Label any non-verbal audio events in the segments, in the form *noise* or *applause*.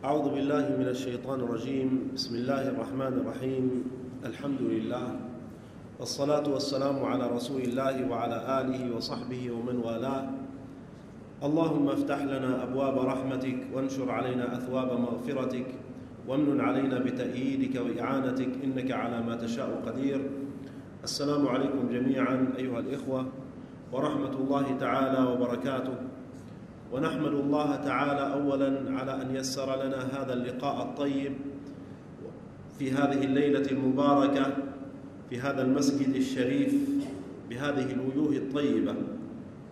أعوذ بالله من الشيطان الرجيم. بسم الله الرحمن الرحيم. الحمد لله والصلاة والسلام على رسول الله وعلى آله وصحبه ومن والاه. اللهم افتح لنا أبواب رحمتك وانشر علينا أثواب مغفرتك وامن علينا بتأييدك وإعانتك إنك على ما تشاء قدير. السلام عليكم جميعا أيها الإخوة ورحمة الله تعالى وبركاته. ونحمد الله تعالى اولا على أن يسر لنا هذا اللقاء الطيب في هذه الليلة المباركة في هذا المسجد الشريف بهذه الوجوه الطيبة.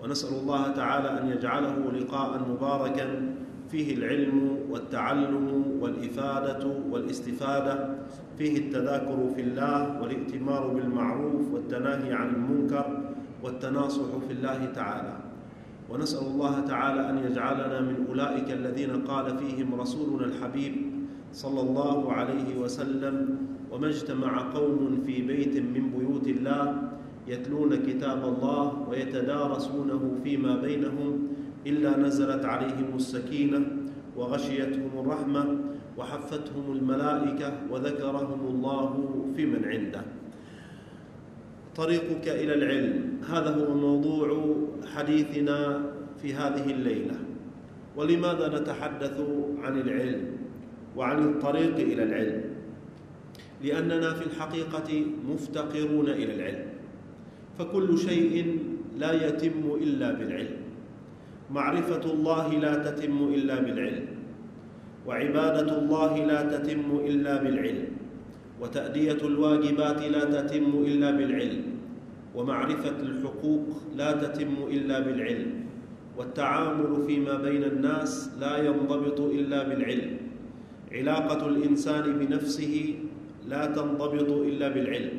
ونسأل الله تعالى أن يجعله لقاء مباركا فيه العلم والتعلم والإفادة والاستفادة فيه التذاكر في الله والائتمار بالمعروف والتناهي عن المنكر والتناصح في الله تعالى. ونسأل الله تعالى أن يجعلنا من أولئك الذين قال فيهم رسولنا الحبيب صلى الله عليه وسلم وما اجتمع قوم في بيت من بيوت الله يتلون كتاب الله ويتدارسونه فيما بينهم إلا نزلت عليهم السكينة وغشيتهم الرحمة وحفتهم الملائكة وذكرهم الله في من عنده. طريقك إلى العلم. هذا هو موضوع حديثنا في هذه الليلة. ولماذا نتحدث عن العلم وعن الطريق إلى العلم؟ لأننا في الحقيقة مفتقرون إلى العلم. فكل شيء لا يتم إلا بالعلم. معرفة الله لا تتم إلا بالعلم. وعبادة الله لا تتم إلا بالعلم. وتأدية الواجبات لا تتم إلا بالعلم ومعرفة الحقوق لا تتم إلا بالعلم والتعامل فيما بين الناس لا ينضبط إلا بالعلم علاقة الإنسان بنفسه لا تنضبط إلا بالعلم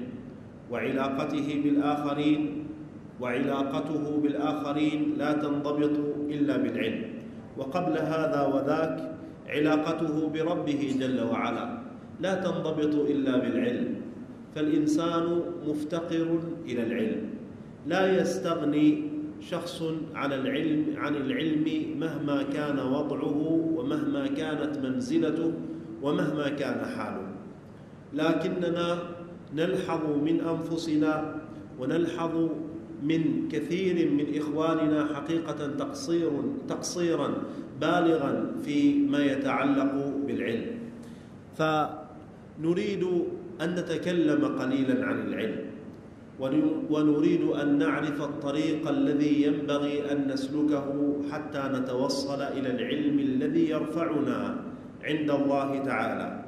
وعلاقته بالآخرين وعلاقته بالآخرين لا تنضبط إلا بالعلم وقبل هذا وذاك علاقته بربه جل وعلا. لا تنضبط إلا بالعلم فالإنسان مفتقر إلى العلم. لا يستغني شخص عن العلم عن العلم مهما كان وضعه ومهما كانت منزلته ومهما كان حاله. لكننا نلحظ من أنفسنا ونلحظ من كثير من إخواننا حقيقة تقصير تقصيرا بالغا فيما يتعلق بالعلم. ف نريد أن نتكلم قليلا عن العلم ونريد أن نعرف الطريق الذي ينبغي أن نسلكه حتى نتوصل إلى العلم الذي يرفعنا عند الله تعالى.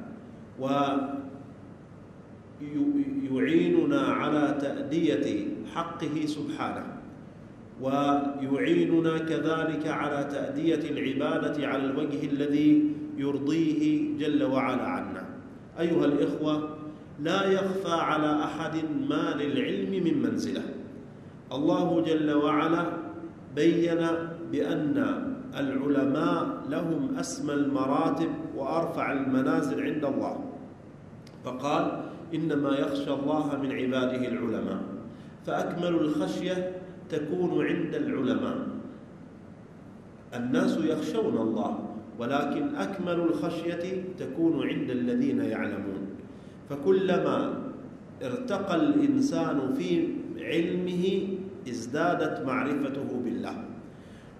ويعيننا على تأدية حقه سبحانه ويعيننا كذلك على تأدية العبادة على الوجه الذي يرضيه جل وعلا عنا. أيها الإخوة لا يخفى على أحد ما للعلم من منزلة. الله جل وعلا بين بأن العلماء لهم أسمى المراتب وأرفع المنازل عند الله. فقال إنما يخشى الله من عباده العلماء. فأكمل الخشية تكون عند العلماء. الناس يخشون الله. ولكن أكمل الخشية تكون عند الذين يعلمون. فكلما ارتقى الإنسان في علمه ازدادت معرفته بالله.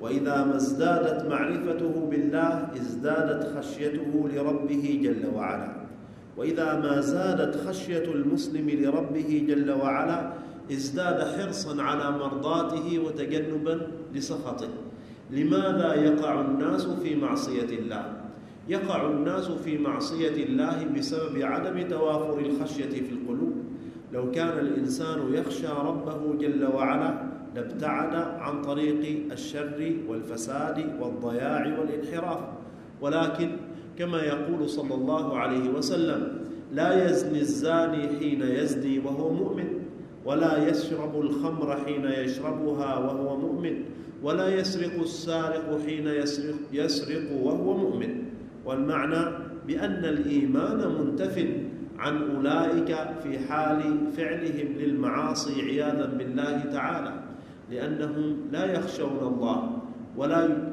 وإذا ما ازدادت معرفته بالله ازدادت خشيته لربه جل وعلا. وإذا ما زادت خشية المسلم لربه جل وعلا ازداد حرصا على مرضاته وتجنبا لسخطه. لماذا يقع الناس في معصية الله؟ يقع الناس في معصية الله بسبب عدم توافر الخشية في القلوب. لو كان الإنسان يخشى ربه جل وعلا لابتعد عن طريق الشر والفساد والضياع والانحراف. ولكن كما يقول صلى الله عليه وسلم لا يزني الزاني حين يزني وهو مؤمن ولا يشرب الخمر حين يشربها وهو مؤمن. ولا يسرق السارق حين يسرق, يسرق وهو مؤمن. والمعنى بأن الإيمان منتف عن أولئك في حال فعلهم للمعاصي عياذا بالله تعالى لأنهم لا يخشون الله ولا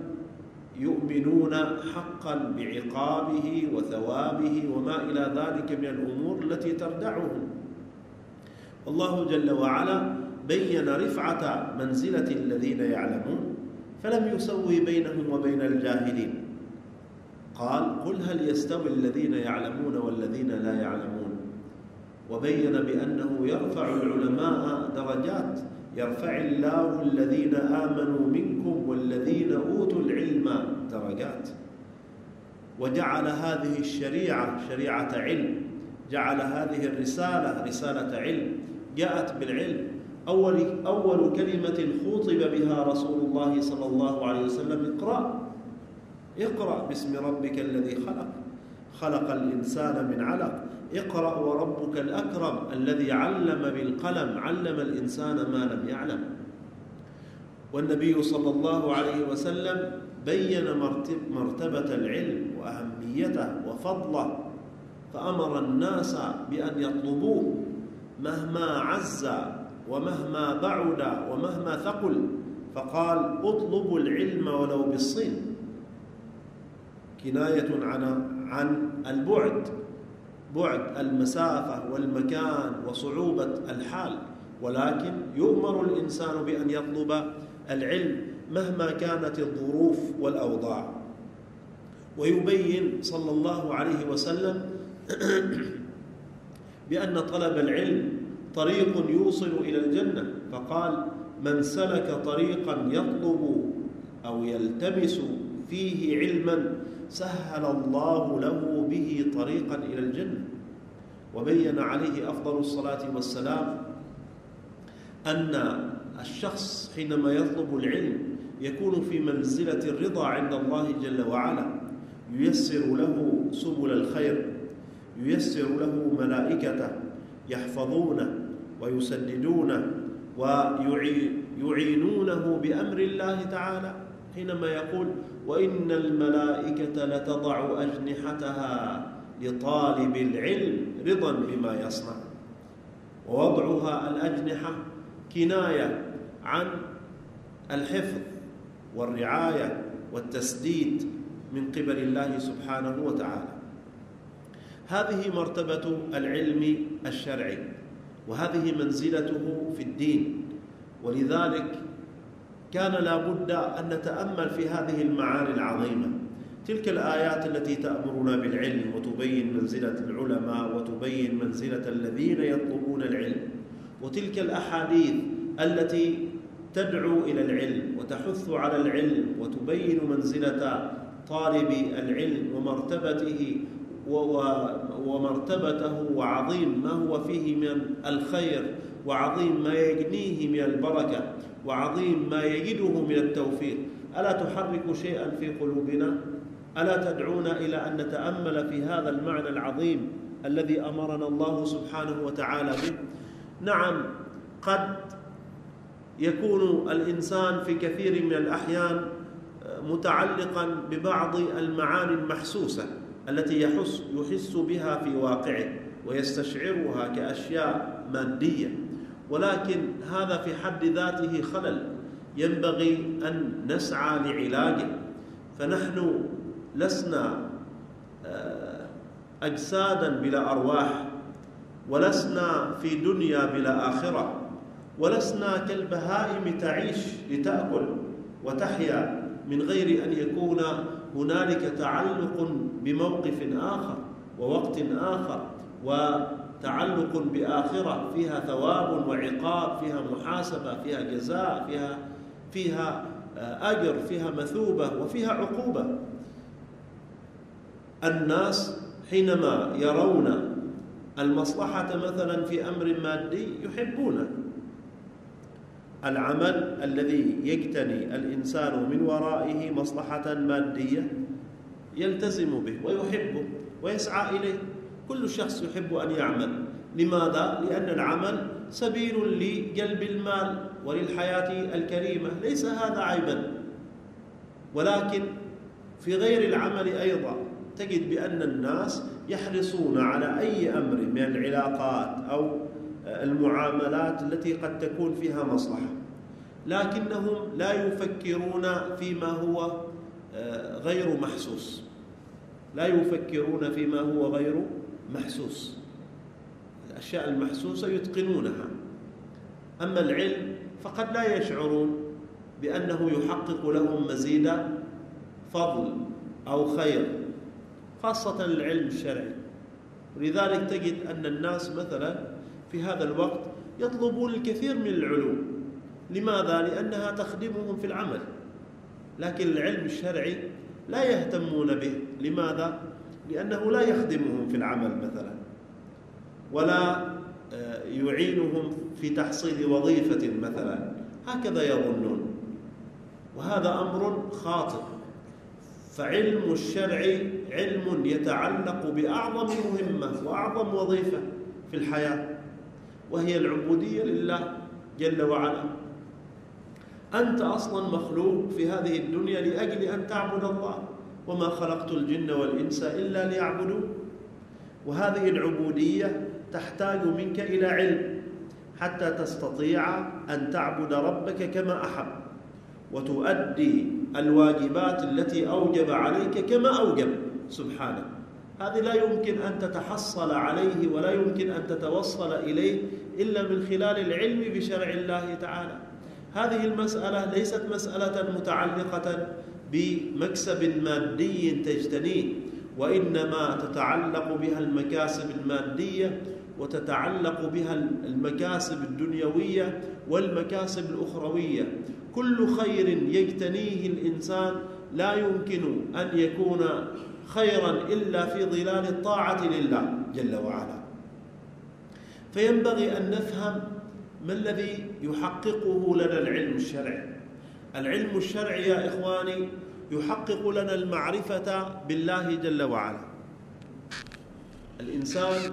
يؤمنون حقا بعقابه وثوابه وما إلى ذلك من الأمور التي تردعهم. الله جل وعلا بين رفعة منزلة الذين يعلمون فلم يسوي بينهم وبين الجاهلين. قال قل هل يستوي الذين يعلمون والذين لا يعلمون؟ وبين بأنه يرفع العلماء درجات يرفع الله الذين آمنوا منكم والذين أوتوا العلم درجات. وجعل هذه الشريعة شريعة علم جعل هذه الرسالة رسالة علم جاءت بالعلم. أول, أول كلمة خوطب بها رسول الله صلى الله عليه وسلم اقرأ. اقرأ باسم ربك الذي خلق. خلق الإنسان من علق. اقرأ وربك الأكرم الذي علم بالقلم. علم الإنسان ما لم يعلم. والنبي صلى الله عليه وسلم بين مرتبة العلم وأهميته وفضله فأمر الناس بأن يطلبوه مهما عز ومهما بعد ومهما ثقل فقال اطلبوا العلم ولو بالصين. كناية عن عن البعد بعد المسافة والمكان وصعوبة الحال. ولكن يؤمر الإنسان بأن يطلب العلم مهما كانت الظروف والأوضاع. ويبين صلى الله عليه وسلم *clears throat* بأن طلب العلم طريق يوصل إلى الجنة. فقال من سلك طريقا يطلب أو يلتمس فيه علما سهل الله له به طريقا إلى الجنة. وبين عليه أفضل الصلاة والسلام أن الشخص حينما يطلب العلم يكون في منزلة الرضا عند الله جل وعلا. ييسر له سبل الخير ييسر له ملائكته يحفظونه ويسددونه ويعينونه بأمر الله تعالى. حينما يقول وإن الملائكة لتضع أجنحتها لطالب العلم رضا بما يصنع. ووضعها الأجنحة كناية عن الحفظ والرعاية والتسديد من قبل الله سبحانه وتعالى. هذه مرتبة العلم الشرعي. وهذه منزلته في الدين. ولذلك كان لابد أن نتأمل في هذه المعاني العظيمة. تلك الآيات التي تأمرنا بالعلم وتبين منزلة العلماء وتبين منزلة الذين يطلبون العلم. وتلك الأحاديث التي تدعو إلى العلم وتحث على العلم وتبين منزلة طالب العلم ومرتبته ومرتبته وعظيم ما هو فيه من الخير وعظيم ما يجنيه من البركة وعظيم ما يجده من التوفيق. ألا تحرك شيئا في قلوبنا؟ ألا تدعونا إلى أن نتأمل في هذا المعنى العظيم الذي أمرنا الله سبحانه وتعالى به؟ نعم قد يكون الإنسان في كثير من الأحيان متعلقا ببعض المعاني المحسوسة. التي يحس, يحس بها في واقعه ويستشعرها كأشياء مادية. ولكن هذا في حد ذاته خلل. ينبغي أن نسعى لعلاجه. فنحن لسنا آه، أجسادا بلا أرواح. ولسنا في دنيا بلا آخرة. ولسنا كالبهائم تعيش لتأكل وتحيا من غير أن يكون هنالك تعلق بموقف آخر ووقت آخر وتعلق بآخرة فيها ثواب وعقاب فيها محاسبة فيها جزاء فيها فيها آه، أجر فيها مثوبة وفيها عقوبة. الناس حينما يرون المصلحة مثلا في أمر مادي يحبونه. العمل الذي يجتني الإنسان من ورائه مصلحة مادية يلتزم به ويحبه ويسعى إليه. كل شخص يحب أن يعمل. لماذا؟ لأن العمل سبيل لجلب المال وللحياة الكريمة. ليس هذا عيبا. ولكن في غير العمل أيضا تجد بأن الناس يحرصون على أي أمر من العلاقات أو المعاملات التي قد تكون فيها مصلحة. لكنهم لا يفكرون فيما هو آه، غير محسوس. لا يفكرون فيما هو غير محسوس. الأشياء المحسوسة يتقنونها. أما العلم فقد لا يشعرون بأنه يحقق لهم مزيد فضل أو خير خاصة العلم الشرعي. ولذلك تجد أن الناس مثلا في هذا الوقت يطلبون الكثير من العلوم. لماذا؟ لأنها تخدمهم في العمل. لكن العلم الشرعي لا يهتمون به. لماذا؟ لأنه لا يخدمهم في العمل مثلا ولا آه، يعينهم في تحصيل وظيفة مثلا. هكذا يظنون. وهذا أمر خاطئ. فعلم الشرع علم يتعلق بأعظم مهمة وأعظم وظيفة في الحياة وهي العبودية لله جل وعلا. أنت أصلا مخلوق في هذه الدنيا لأجل أن تعبد الله. وما خلقت الجن والإنس إلا ليعبدوا. وهذه العبودية تحتاج منك إلى علم حتى تستطيع أن تعبد ربك كما أحب. وتؤدي الواجبات التي أوجب عليك كما أوجب. سبحانه هذه لا يمكن أن تتحصل عليه ولا يمكن أن تتوصل إليه إلا من خلال العلم بشرع الله تعالى. هذه المسألة ليست مسألة متعلقة بمكسب مادي تجتنيه وإنما تتعلق بها المكاسب المادية وتتعلق بها المكاسب الدنيوية والمكاسب الأخروية. كل خير يجتنيه الإنسان لا يمكن أن يكون خيرا إلا في ظلال الطاعة لله جل وعلا. فينبغي أن نفهم ما الذي يحققه لنا العلم الشرعي؟ العلم الشرعي يا إخواني يحقق لنا المعرفة بالله جل وعلا. الإنسان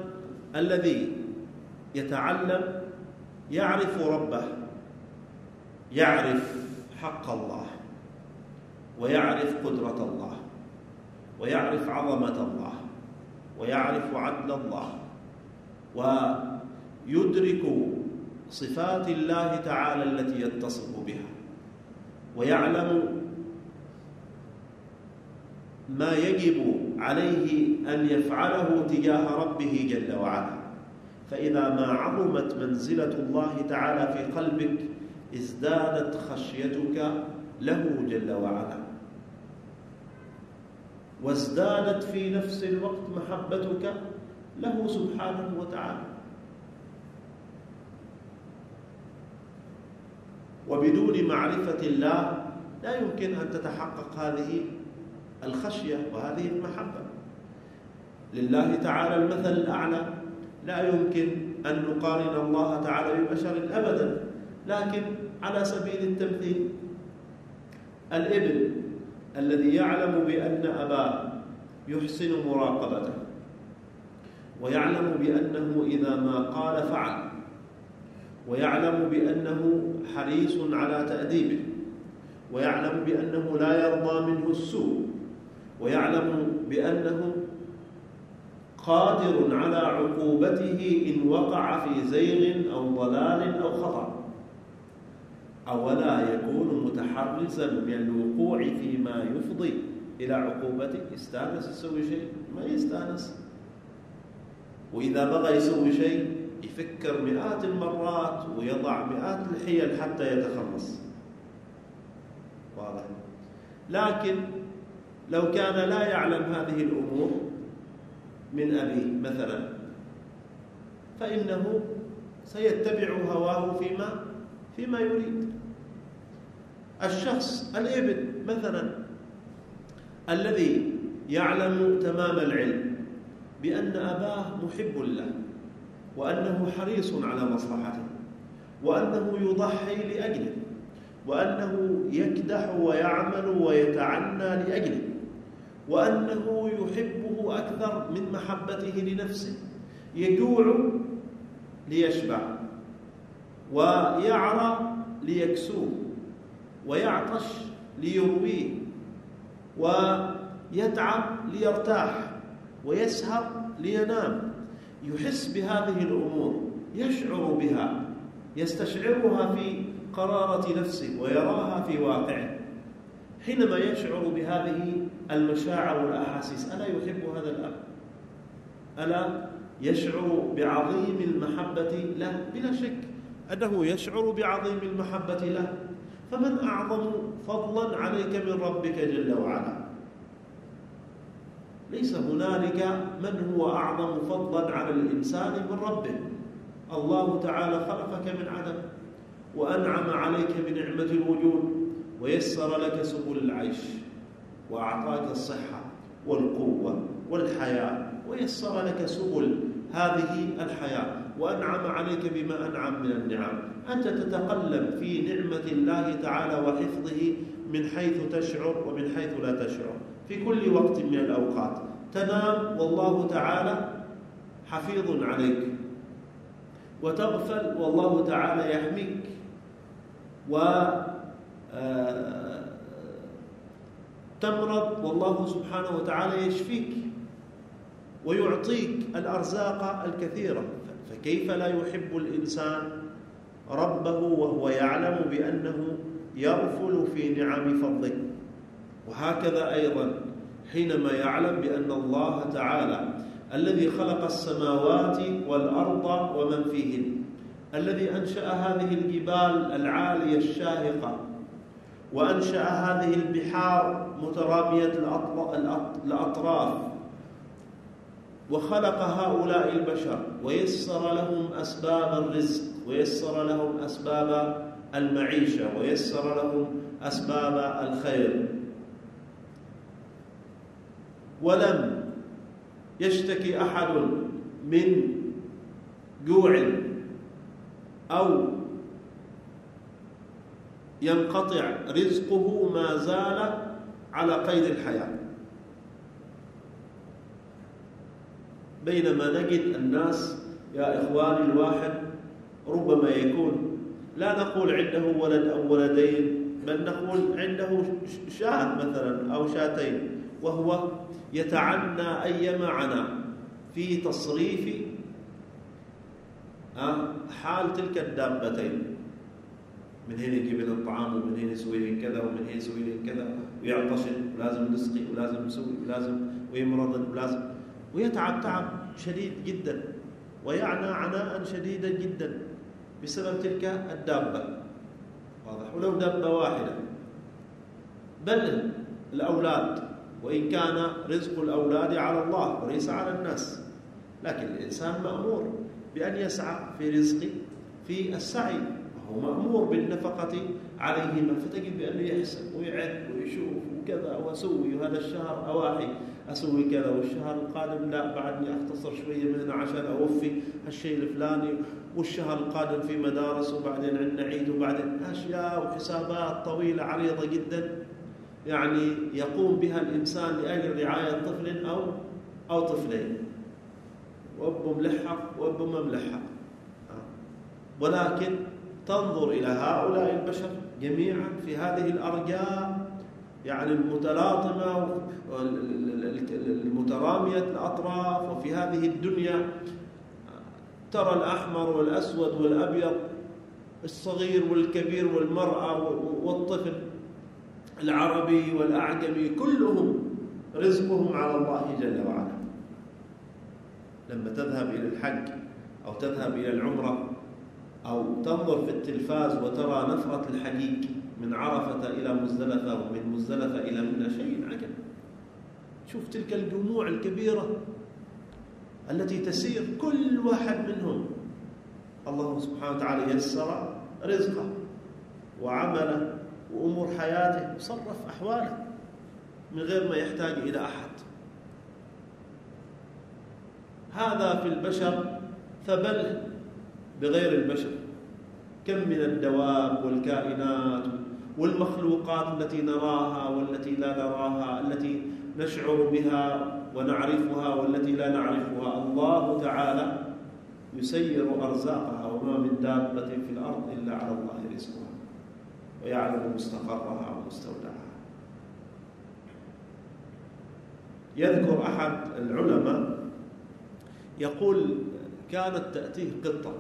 الذي يتعلم يعرف ربه يعرف حق الله ويعرف قدرة الله ويعرف عظمة الله ويعرف عدل الله ويدرك صفات الله تعالى التي يتصف بها ويعلم ما يجب عليه أن يفعله تجاه ربه جل وعلا. فإذا ما عظمت منزلة الله تعالى في قلبك ازدادت خشيتك له جل وعلا. وازدادت في نفس الوقت محبتك له سبحانه وتعالى. وبدون معرفة الله لا يمكن أن تتحقق هذه الخشية وهذه المحبة. لله تعالى المثل الأعلى. لا يمكن أن نقارن الله تعالى ببشر أبدا. لكن على سبيل التمثيل الابن الذي يعلم بأن أباه يحسن مراقبته ويعلم بأنه إذا ما قال فعل ويعلم بأنه حريص على تأديبه ويعلم بأنه لا يرضى منه السوء ويعلم بأنه قادر على عقوبته إن وقع في زيغ أو ضلال أو خطأ. أولا يكون متحرزا من الوقوع فيما يفضي إلى عقوبته يستانس يسوي شيء؟ ما يستانس. وإذا بغى يسوي شيء يفكر مئات المرات ويضع مئات الحيل حتى يتخلص. واضح. لكن لو كان لا يعلم هذه الأمور من أبيه مثلا فإنه سيتبع هواه فيما فيما يريد. الشخص الإبن مثلا الذي يعلم تمام العلم بأن أباه محب له وأنه حريص على مصلحته وأنه يضحي لأجله وأنه يكدح ويعمل ويتعنى لأجله وأنه يحبه أكثر من محبته لنفسه يجوع ليشبع ويعرى ليكسوه ويعطش ليرويه ويتعب ليرتاح ويسهر لينام. يحس بهذه الأمور يشعر بها يستشعرها في قرارة نفسه ويراها في واقعه. حينما يشعر بهذه المشاعر والأحاسيس ألا يحب هذا الأب؟ ألا يشعر بعظيم المحبة له؟ بلا شك أنه يشعر بعظيم المحبة له. فمن أعظم فضلا عليك من ربك جل وعلا؟ ليس هنالك من هو أعظم فضلا على الإنسان من ربه. الله تعالى خلقك من عدم وأنعم عليك بنعمة الوجود ويسر لك سبل العيش وأعطاك الصحة والقوة والحياة ويسر لك سبل هذه الحياة وأنعم عليك بما أنعم من النعم. أنت تتقلب في نعمة الله تعالى وحفظه من حيث تشعر ومن حيث لا تشعر. في كل وقت من الأوقات. تنام والله تعالى حفيظ عليك. وتغفل والله تعالى يحميك. و آه، تمرض والله سبحانه وتعالى يشفيك ويعطيك الأرزاق الكثيرة. فكيف لا يحب الإنسان ربه وهو يعلم بأنه يغفل في نعم فضله؟ وهكذا أيضا حينما يعلم بأن الله تعالى الذي خلق السماوات والأرض ومن فيهن الذي أنشأ هذه الجبال العالية الشاهقة وأنشأ هذه البحار مترامية الأطراف وخلق هؤلاء البشر ويسر لهم أسباب الرزق ويسر لهم أسباب المعيشة ويسر لهم أسباب الخير. ولم يشتكي أحد من جوع أو ينقطع رزقه ما زال على قيد الحياة. بينما نجد الناس يا إخواني الواحد ربما يكون لا نقول عنده ولد أو ولدين بل نقول عنده شاة مثلا أو شاتين. وهو يتعنى أيما عنا في تصريف حال تلك الدابتين. من هنا يجيب لنا الطعام ومن هنا يسوي لنا كذا ومن هنا يسوي لنا كذا ويعطشن ولازم نسقي ولازم نسوي ولازم ويمرض ولازم. ويتعب تعب شديد جدا ويعنى عناء شديدا جدا بسبب تلك الدابة. واضح؟ ولو دابة واحدة. بل الأولاد وإن كان رزق الأولاد على الله وليس على الناس. لكن الإنسان مأمور بأن يسعى في رزقه في السعي. وهو مأمور بالنفقة عليهما فتجد بأنه يحسب ويعد ويشوف وكذا وأسوي وهذا الشهر أواحي. أسوي كذا والشهر القادم لا بعدني أختصر شوية من هنا عشان أوفي هالشيء الفلاني. والشهر القادم في مدارس وبعدين عندنا عيد وبعدين أشياء وحسابات طويلة عريضة جدا. يعني يقوم بها الإنسان لأجل رعاية طفل أو أو طفلين. وأب ملحق وأب ملحق ولكن تنظر إلى هؤلاء البشر جميعا في هذه الأرجاء يعني المتلاطمة المترامية الأطراف وفي هذه الدنيا ترى الأحمر والأسود والأبيض الصغير والكبير والمرأة والطفل. العربي والأعجمي كلهم رزقهم على الله جل وعلا. لما تذهب إلى الحج أو تذهب إلى العمرة أو تنظر في التلفاز وترى نفرة الحجيج من عرفة إلى مزدلفة ومن مزدلفة إلى منى شيء عجب. شوف تلك الجموع الكبيرة التي تسير كل واحد منهم. الله سبحانه وتعالى يسر رزقه وعمله وأمور حياته وصرف أحواله من غير ما يحتاج إلى أحد. هذا في البشر فبل بغير البشر. كم من الدواب والكائنات والمخلوقات التي نراها والتي لا نراها التي نشعر بها ونعرفها والتي لا نعرفها. الله تعالى يسير أرزاقها وما من دابة في الأرض إلا على الله رزقها. ويعلم مستقرها ومستودعها. يذكر أحد العلماء يقول كانت تأتيه قطة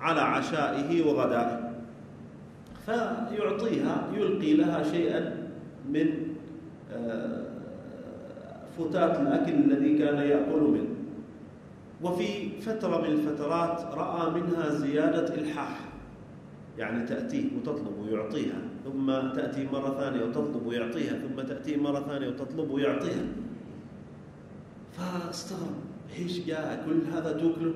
على عشائه وغدائه فيعطيها يلقي لها شيئا من آه، فتات الأكل الذي كان يأكل منه. وفي فترة من الفترات رأى منها زيادة إلحاح. يعني تأتيه وتطلب ويعطيها ثم تأتي مرة ثانية وتطلب ويعطيها ثم تأتي مرة ثانية وتطلب ويعطيها. فاستغرب إيش جاء؟ كل هذا توكله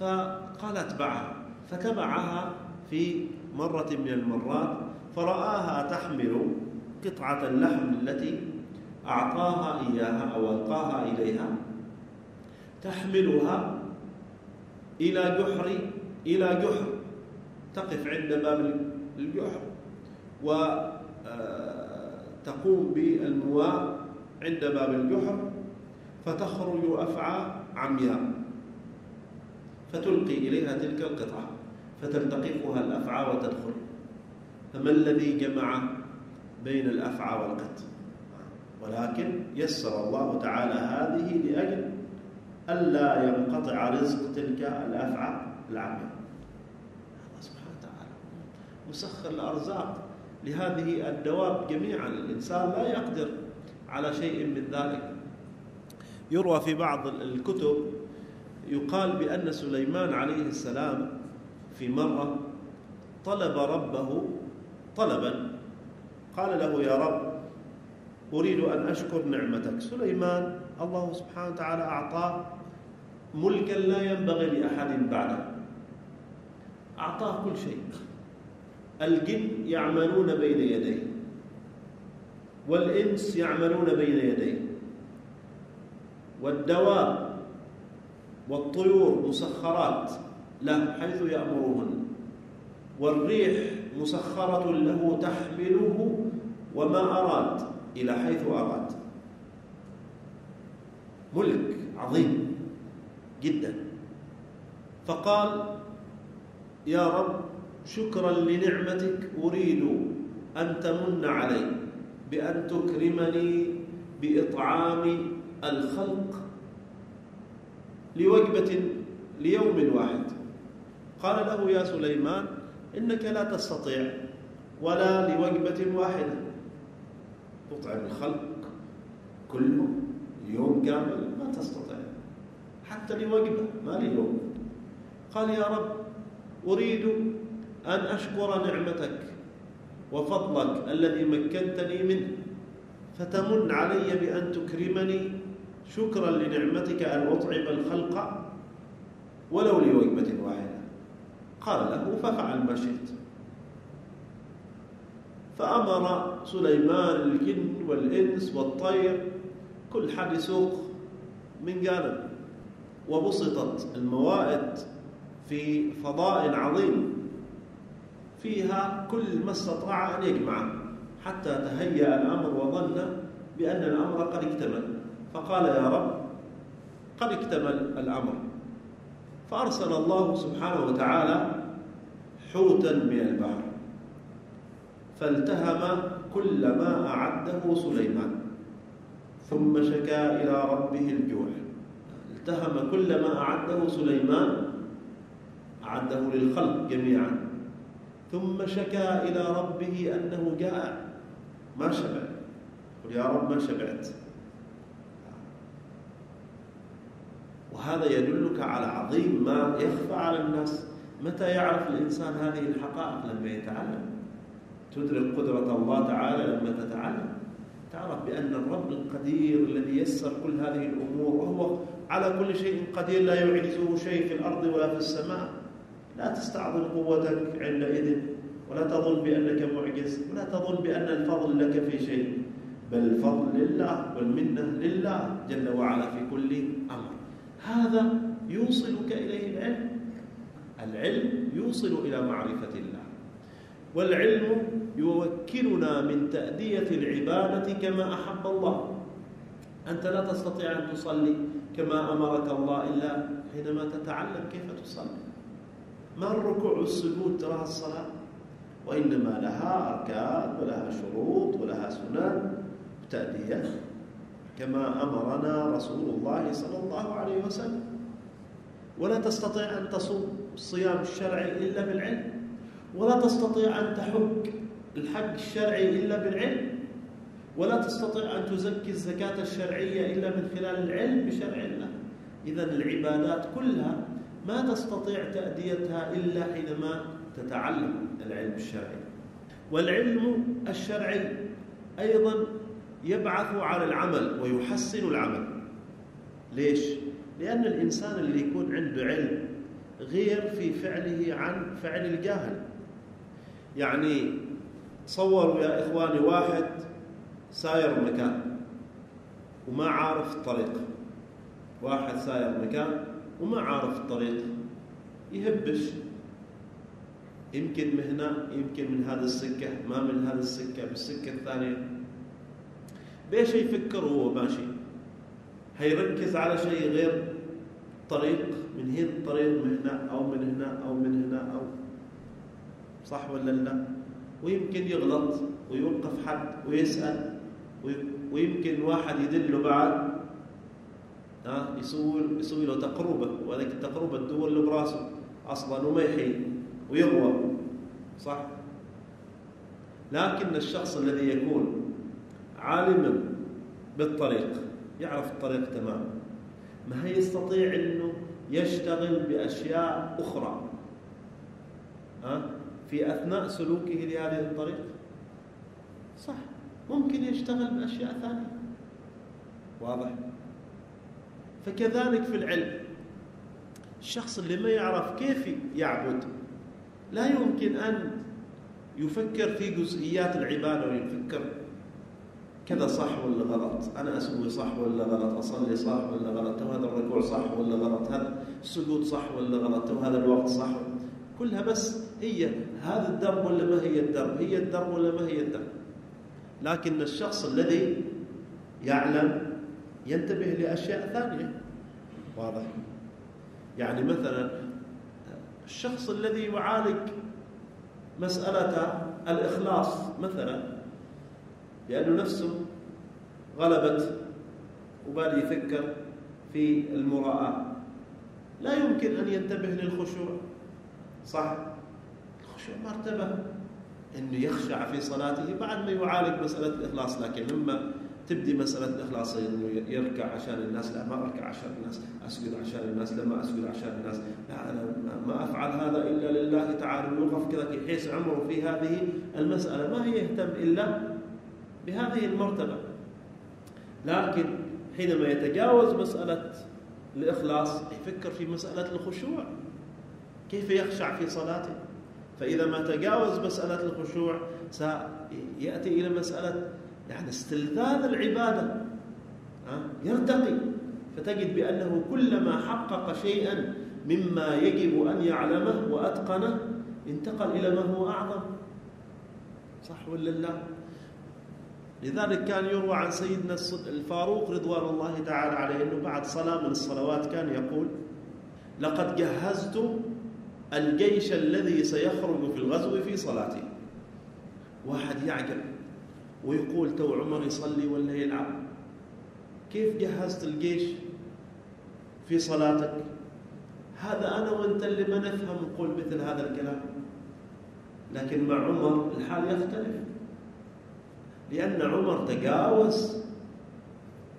فقال اتبعها فتبعها في مرة من المرات فرآها تحمل قطعة اللحم التي أعطاها إياها أو ألقاها إليها تحملها إلى جحر إلى جحر تقف عند باب الجحر وتقوم آه، بالمواء عند باب الجحر فتخرج أفعى عمياء فتلقي إليها تلك القطعة فتلتقطها الأفعى وتدخل. فما الذي جمع بين الأفعى والقط؟ ولكن يسر الله تعالى هذه لأجل ألا ينقطع رزق تلك الأفعى وتعالى مسخر الأرزاق لهذه الدواب جميعا. الإنسان لا يقدر على شيء من ذلك. يروى في بعض الكتب يقال بأن سليمان عليه السلام في مرة طلب ربه طلبا. قال له يا رب أريد أن أشكر نعمتك. سليمان الله سبحانه وتعالى أعطاه ملكا لا ينبغي لأحد بعده. أعطاه كل شيء. الجن يعملون بين يديه. والإنس يعملون بين يديه. والدواب والطيور مسخرات له حيث يأمرهن. والريح مسخرة له تحمله وما أراد إلى حيث أراد. ملك عظيم جدا. فقال يا رب شكرا لنعمتك أريد أن تمن علي بأن تكرمني بإطعام الخلق لوجبة ليوم واحد. قال له يا سليمان إنك لا تستطيع ولا لوجبة واحدة. تطعم الخلق كله يوم كامل ما تستطيع. حتى لوجبة ما ليوم. قال يا رب أريد أن أشكر نعمتك وفضلك الذي مكنتني منه فتمن علي بأن تكرمني شكرا لنعمتك أن أطعم الخلق ولو لوجبة واحدة. قال له ففعل ما شئت. فأمر سليمان الجن والإنس والطير كل حد يسوق من جانب. وبسطت الموائد في فضاء عظيم. فيها كل ما استطاع أن يجمعه حتى تهيأ الأمر وظن بأن الأمر قد اكتمل. فقال يا رب قد اكتمل الأمر. فأرسل الله سبحانه وتعالى حوتا من البحر فالتهم كل ما أعده سليمان ثم شكا إلى ربه الجوع. التهم كل ما أعده سليمان أعده للخلق جميعا. ثم شكا إلى ربه أنه جائع ما شبع؟ قل يا رب ما شبعت. وهذا يدلك على عظيم ما يخفى على الناس. متى يعرف الإنسان هذه الحقائق؟ لما يتعلم. تدرك قدرة الله تعالى لما تتعلم. تعرف بأن الرب القدير الذي يسر كل هذه الأمور وهو على كل شيء قدير لا يعجزه شيء في الأرض ولا في السماء. لا تستعظم قوتك عندئذ ولا تظن بأنك معجز ولا تظن بأن الفضل لك في شيء بل الفضل لله والمنة لله جل وعلا في كل أمر. هذا يوصلك إليه العلم. العلم يوصل إلى معرفة الله. والعلم يوكلنا من تأدية العبادة كما أحب الله. أنت لا تستطيع أن تصلي كما أمرك الله إلا حينما تتعلم كيف تصلي. ما الركوع والسجود تراها الصلاة؟ وإنما لها أركان ولها شروط ولها سنن تأدية كما أمرنا رسول الله صلى الله عليه وسلم. ولا تستطيع أن تصوم الصيام الشرعي إلا بالعلم. ولا تستطيع أن تحك الحق الشرعي إلا بالعلم. ولا تستطيع أن تزكي الزكاة الشرعية إلا من خلال العلم بشرع الله. إذا العبادات كلها ما تستطيع تأديتها إلا حينما تتعلم العلم الشرعي. والعلم الشرعي أيضا يبعث على العمل ويحسن العمل. ليش؟ لأن الإنسان اللي يكون عنده علم غير في فعله عن فعل الجاهل. يعني تصوروا يا إخواني واحد ساير مكان وما عارف الطريق. واحد ساير مكان وما عارف الطريق. يهبش. يمكن من هنا يمكن من هذا السكة ما من هذا السكة بالسكة الثانية. بيش يفكر وهو ماشي. هيركز على شيء غير طريق من هنا الطريق من هنا أو من هنا أو من هنا أو. صح ولا لا؟ ويمكن يغلط ويوقف حد ويسأل ويمكن واحد يدله بعد. ها يسوي يسوي له تقربة. وهذيك التقربة تدور له براسه. أصلا وما يحين ويغوى. صح؟ لكن الشخص الذي يكون عالما بالطريق يعرف الطريق تماما. ما هي يستطيع إنه يشتغل بأشياء أخرى؟ ها؟ في أثناء سلوكه لهذه الطريق؟ صح. ممكن يشتغل بأشياء ثانية. واضح؟ فكذلك في العلم. الشخص اللي ما يعرف كيف يعبد لا يمكن أن يفكر في جزئيات العبادة ويفكر كذا صح ولا غلط أنا أسوي صح ولا غلط أصلي صح ولا غلط وهذا الركوع صح ولا غلط هذا السجود صح ولا غلط وهذا الوقت صح. كلها بس هي هذا الدرب ولا ما هي الدرب هي الدرب ولا ما هي الدرب. لكن الشخص الذي يعلم ينتبه لأشياء ثانية. واضح. يعني مثلا الشخص الذي يعالج مسألة الإخلاص مثلا لأنه نفسه غلبت وبال يفكر في المراءة. لا يمكن أن ينتبه للخشوع. صح. الخشوع مرتبة. أنه يخشع في صلاته بعد ما يعالج مسألة الإخلاص لكن لما تبدي مسألة الإخلاص إنه يركع عشان الناس لا ما أركع عشان الناس أسجد عشان الناس لما أسجد عشان الناس. لا أنا ما أفعل هذا إلا لله تعالى. ويوقف كذا يحيس عمره في هذه المسألة. ما هي يهتم إلا بهذه المرتبة. لكن حينما يتجاوز مسألة الإخلاص يفكر في مسألة الخشوع. كيف يخشع في صلاته؟ فإذا ما تجاوز مسألة الخشوع سيأتي إلى مسألة يعني استلذاذ العبادة يرتقي. فتجد بأنه كلما حقق شيئا مما يجب أن يعلمه وأتقنه انتقل إلى ما هو أعظم. صح ولا لا؟ لذلك كان يروى عن سيدنا الفاروق رضوان الله تعالى عليه أنه بعد صلاة من الصلوات كان يقول لقد جهزت الجيش الذي سيخرج في الغزو في صلاتي. واحد يعجب. ويقول تو عمر يصلي ولا يلعب؟ كيف جهزت الجيش في صلاتك؟ هذا أنا وأنت اللي ما نفهم نقول مثل هذا الكلام. لكن مع عمر الحال يختلف. لأن عمر تجاوز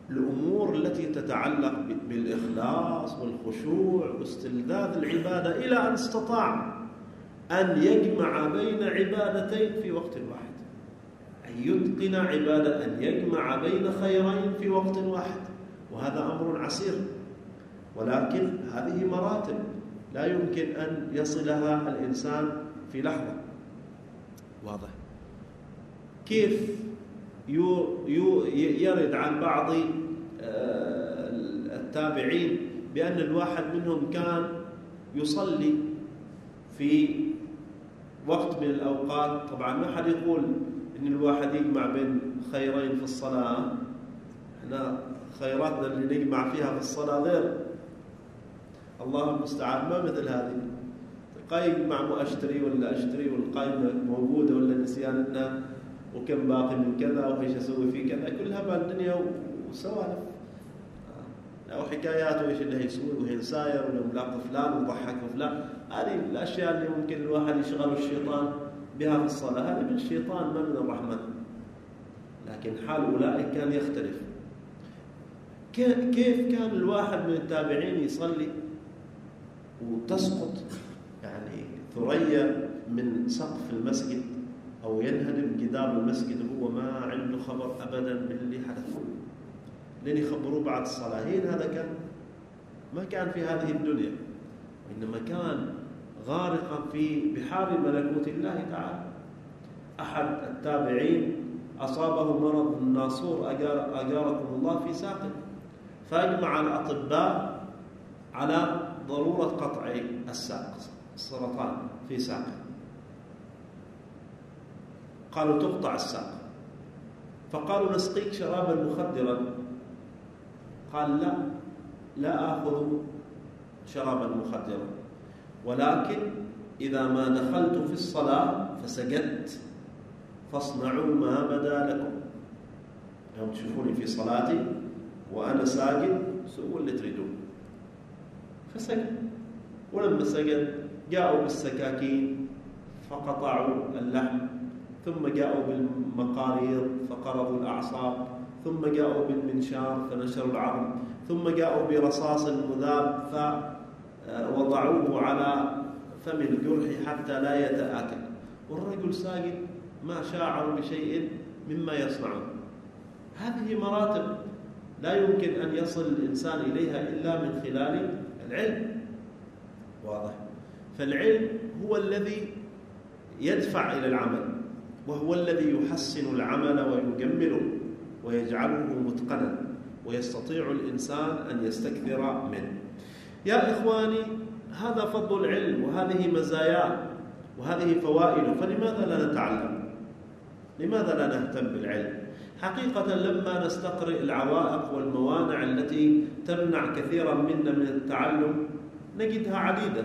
الأمور التي تتعلق بالإخلاص والخشوع واستلذاذ العبادة إلى أن استطاع أن يجمع بين عبادتين في وقت واحد. أن يتقن عبادة أن يجمع بين خيرين في وقت واحد وهذا أمر عسير. ولكن هذه مراتب لا يمكن أن يصلها الإنسان في لحظة. واضح. كيف يرد عن بعض آه، التابعين بأن الواحد منهم كان يصلي في وقت من الأوقات؟ طبعا ما حد يقول إن الواحد يجمع بين خيرين في الصلاة إحنا خيراتنا اللي نجمع فيها في الصلاة غير. الله المستعان ما مثل هذه. قايم مع ما أشتري ولا أشتري والقائمه موجودة ولا نسيان وكم باقي من كذا وإيش أسوي في كذا. كلها بالدنيا وسوالف. أو حكاياته إيش اللي يسوي وين ساير ولا ملاقي فلان وضحك فلان. هذه الأشياء اللي ممكن الواحد يشغل الشيطان. في الصلاة هذه من الشيطان ما من الرحمن لكن حال أولئك كان يختلف. كيف كان الواحد من التابعين يصلي وتسقط؟ يعني ثريا من سقف المسجد أو ينهدم جدار المسجد وهو ما عنده خبر أبدا باللي حدث لين يخبروه بعد الصلاة. هذا كان ما كان في هذه الدنيا. وإنما كان غارقا في بحار ملكوت الله تعالى. أحد التابعين أصابه مرض الناصور أجاركم الله في ساقه. فأجمع الأطباء على ضرورة قطع الساق السرطان في ساقه. قالوا تقطع الساق. فقالوا نسقيك شرابا مخدرا. قال لا لا آخذ شرابا مخدرا. ولكن إذا ما دخلت في الصلاة فسجدت. فاصنعوا ما بدا لكم. يوم تشوفوني في صلاتي وأنا ساجد سووا اللي تريدون. فسجد. ولما سجد جاءوا بالسكاكين فقطعوا اللحم ثم جاءوا بالمقارير فقرضوا الأعصاب ثم جاءوا بالمنشار فنشروا العظم ثم جاءوا برصاص مذاب فوضعوه على فم الجرح حتى لا يتآكل. والرجل ساجد ما شاعر بشيء مما يصنعون هذه مراتب لا يمكن أن يصل الإنسان إليها إلا من خلال العلم. واضح. فالعلم هو الذي يدفع إلى العمل وهو الذي يحسن العمل ويجمله ويجعله متقنا ويستطيع الإنسان أن يستكثر منه. يا إخواني هذا فضل العلم وهذه مزاياه وهذه فوائده فلماذا لا نتعلم؟ لماذا لا نهتم بالعلم؟ حقيقة لما نستقرئ العوائق والموانع التي تمنع كثيرا منا من التعلم نجدها عديدة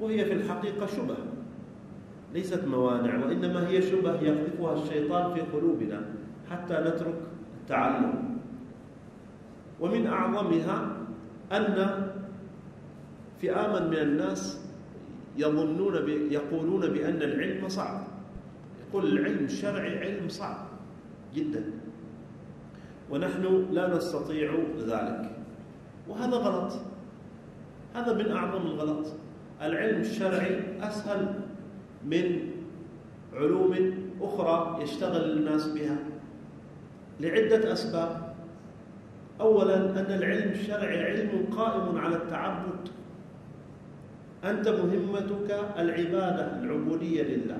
وهي في الحقيقة شبه. ليست موانع وإنما هي شبه يقذفها الشيطان في قلوبنا حتى نترك التعلم. ومن أعظمها أن فئاما من الناس يظنون يقولون بأن العلم صعب. يقول العلم الشرعي علم صعب جدا. ونحن لا نستطيع ذلك. وهذا غلط. هذا من أعظم الغلط. العلم الشرعي أسهل من علوم أخرى يشتغل الناس بها. لعدة أسباب. أولا أن العلم الشرعي علم قائم على التعبد. أنت مهمتك العبادة العبودية لله.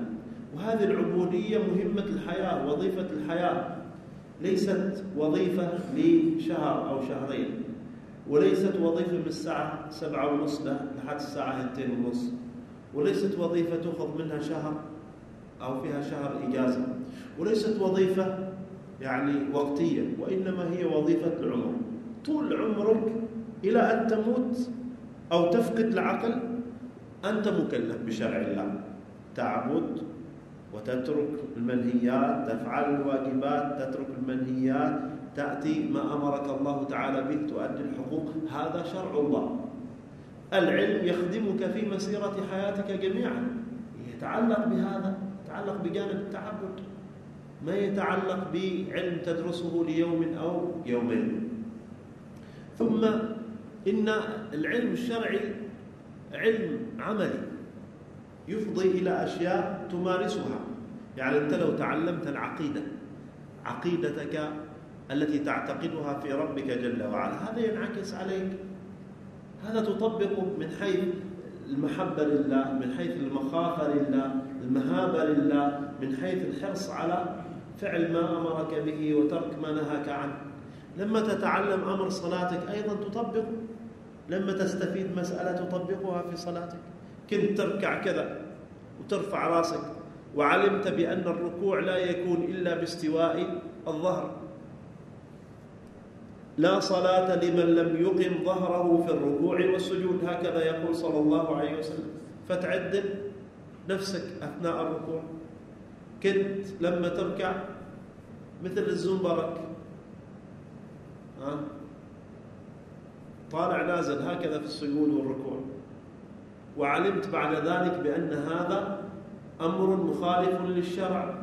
وهذه العبودية مهمة الحياة وظيفة الحياة. ليست وظيفة لشهر أو شهرين وليست وظيفة من الساعة سبعة ونص لحد الساعة اثنتين ونص. وليست وظيفة تأخذ منها شهر أو فيها شهر إجازة. وليست وظيفة يعني وقتية وإنما هي وظيفة العمر. طول عمرك إلى أن تموت أو تفقد العقل أنت مكلف بشرع الله. تعبد وتترك المنهيات تفعل الواجبات تترك المنهيات تأتي ما أمرك الله تعالى به تؤدي الحقوق. هذا شرع الله. العلم يخدمك في مسيرة حياتك جميعا. يتعلق بهذا يتعلق بجانب التعبد. ما يتعلق بعلم تدرسه ليوم أو يومين. ثم إن العلم الشرعي علم عملي يفضي إلى أشياء تمارسها. يعني أنت لو تعلمت العقيدة عقيدتك التي تعتقدها في ربك جل وعلا هذا ينعكس عليك. هذا تطبق من حيث المحبة لله من حيث المخافة لله المهابة لله من حيث الحرص على فعل ما أمرك به وترك ما نهاك عنه. لما تتعلم أمر صلاتك أيضا تطبق لما تستفيد مسألة تطبقها في صلاتك. كنت تركع كذا وترفع راسك وعلمت بأن الركوع لا يكون إلا باستواء الظهر. لا صلاة لمن لم يقم ظهره في الركوع والسجود هكذا يقول صلى الله عليه وسلم. فتعدل نفسك أثناء الركوع. كنت لما تركع مثل الزنبرك ها؟ طالع نازل هكذا في السجود والركوع. وعلمت بعد ذلك بأن هذا أمر مخالف للشرع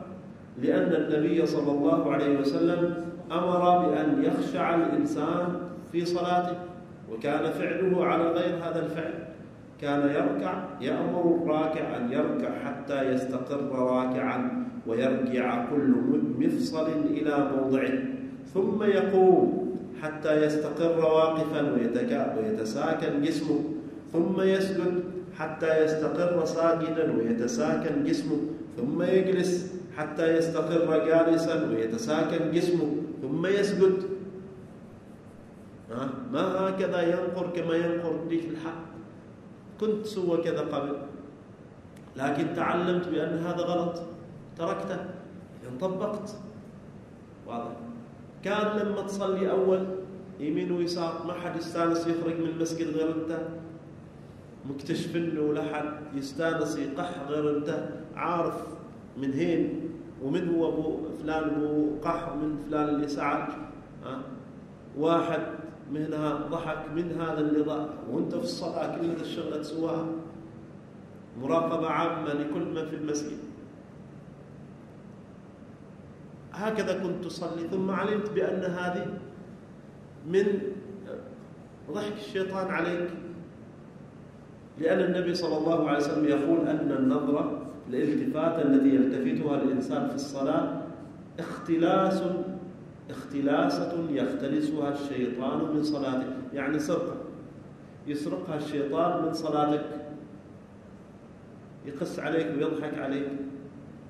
لأن النبي صلى الله عليه وسلم أمر بأن يخشع الإنسان في صلاته وكان فعله على غير هذا الفعل. كان يركع يأمر الراكع أن يركع حتى يستقر راكعا ويرجع كل مفصل إلى موضعه. ثم يقوم حتى يستقر واقفا ويتساكن جسمه ثم يسجد حتى يستقر ساجدا ويتساكن جسمه ثم يجلس حتى يستقر جالسا ويتساكن جسمه ثم يسجد. ما هكذا ينقر كما ينقر في الحق؟ كنت سوى كذا قبل. لكن تعلمت بأن هذا غلط. تركته. يعني طبقت. واضح. كان لما تصلي أول يمين ويسار ما حد يستانس يخرج من المسجد غير أنت. مكتشف إنه ولا حد يستانس يقح غير أنت. عارف من هين ومن هو أبو فلان أبو قح ومن فلان اللي سعد ها؟ واحد من هنا ضحك من هذا اللي ضحك وأنت في الصلاة كل هذا الشغلة تسواها. مراقبة عامة لكل من في المسجد. هكذا كنت تصلي ثم علمت بأن هذه من ضحك الشيطان عليك. لأن النبي صلى الله عليه وسلم يقول أن النظرة الالتفات التي يلتفتها الإنسان في الصلاة اختلاس اختلاسة يختلسها الشيطان من صلاته. يعني سرقة. يسرقها الشيطان من صلاتك. يقص عليك ويضحك عليك.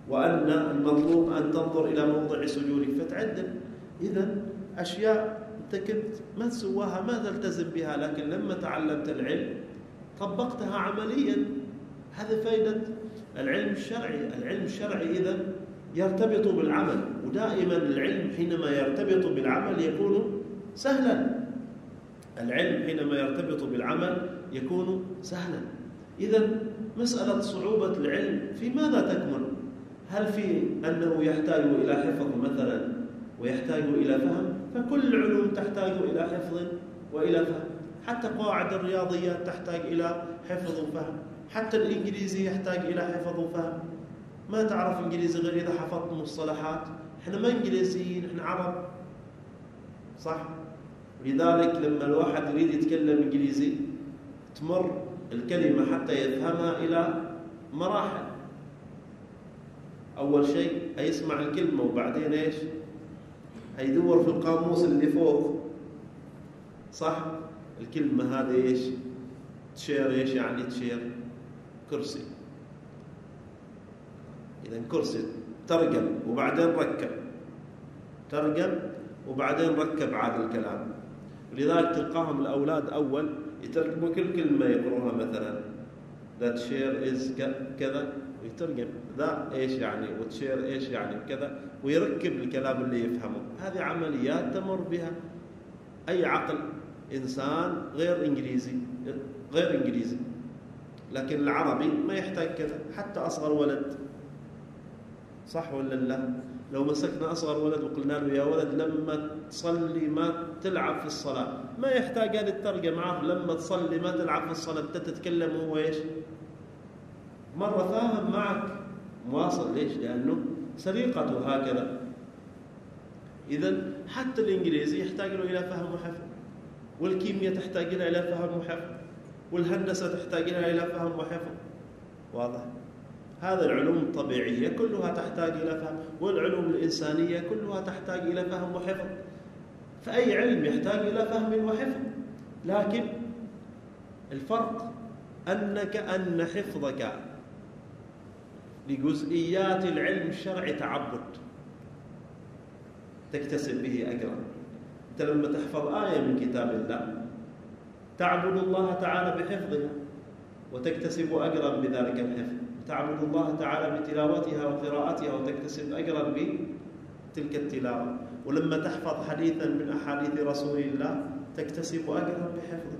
وأن المطلوب أن تنظر إلى موضع سجودك. فتعدل. إذا أشياء أنت كنت ما تسواها ما تلتزم بها لكن لما تعلمت العلم طبقتها عمليا. هذا فائدة العلم الشرعي. العلم الشرعي إذا يرتبط بالعمل ودائما العلم حينما يرتبط بالعمل يكون سهلا. العلم حينما يرتبط بالعمل يكون سهلا. إذا مسألة صعوبة العلم في ماذا تكمن؟ هل في أنه يحتاج إلى حفظ مثلا ويحتاج إلى فهم؟ فكل العلوم تحتاج إلى حفظ وإلى فهم. حتى قواعد الرياضيات تحتاج إلى حفظ وفهم. حتى الإنجليزي يحتاج إلى حفظ وفهم. ما تعرف إنجليزي غير إذا حفظت مصطلحات إحنا ما إنجليزيين إحنا عرب. صح؟ لذلك لما الواحد يريد يتكلم إنجليزي تمر الكلمة حتى يفهمها إلى مراحل. أول شيء هيسمع الكلمة وبعدين إيش؟ هيدور في القاموس اللي فوق. صح؟ الكلمة هذه إيش؟ تشير إيش يعني تشير؟ كرسي. إذا كرسي ترجم وبعدين ركب. ترجم وبعدين ركب عاد الكلام. لذلك تلقاهم الأولاد أول يترجموا كل كلمة يقروها مثلا. that chair is كذا. ويترجم that إيش يعني و chair إيش يعني كذا ويركب الكلام اللي يفهمه. هذه عمليات تمر بها أي عقل إنسان غير إنجليزي غير إنجليزي. لكن العربي ما يحتاج كذا حتى أصغر ولد. صح ولا لا؟ لو مسكنا أصغر ولد وقلنا له يا ولد لما تصلي ما تلعب في الصلاة. ما يحتاج هذه الترجمة معه لما تصلي ما تلعب في الصلاة أنت تتكلم هو إيش؟ مرة فاهم معك مواصل ليش؟ لأنه سريقته هكذا. إذا حتى الإنجليزي يحتاج له إلى فهم وحفظ والكيمياء تحتاج إلى فهم وحفظ والهندسة تحتاج إلى فهم وحفظ. واضح؟ هذا العلوم الطبيعية كلها تحتاج إلى فهم والعلوم الإنسانية كلها تحتاج إلى فهم وحفظ. فأي علم يحتاج إلى فهم وحفظ. لكن الفرق أنك أن حفظك لجزئيات العلم الشرعي تعبد. تكتسب به أجرا. أنت لما تحفظ آية من كتاب الله تعبد الله تعالى بحفظها وتكتسب أجرا بذلك الحفظ. تعبد الله تعالى بتلاوتها وقراءتها وتكتسب أجرا بتلك التلاوة. ولما تحفظ حديثا من أحاديث رسول الله تكتسب أجرا بحفظه.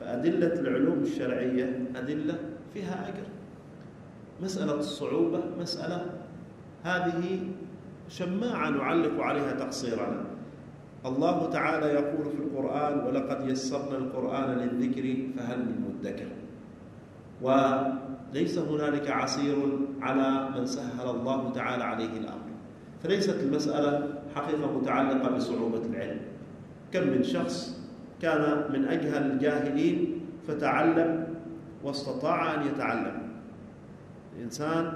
فأدلة العلوم الشرعية أدلة فيها أجر. مسألة الصعوبة مسألة هذه شماعة نعلق عليها تقصيرنا الله تعالى يقول في القرآن ولقد يسرنا القرآن للذكر فهل من مدكر؟ وليس هنالك عسير على من سهل الله تعالى عليه الأمر. فليست المسألة حقيقة متعلقة بصعوبة العلم. كم من شخص كان من أجهل الجاهلين فتعلم واستطاع أن يتعلم. الإنسان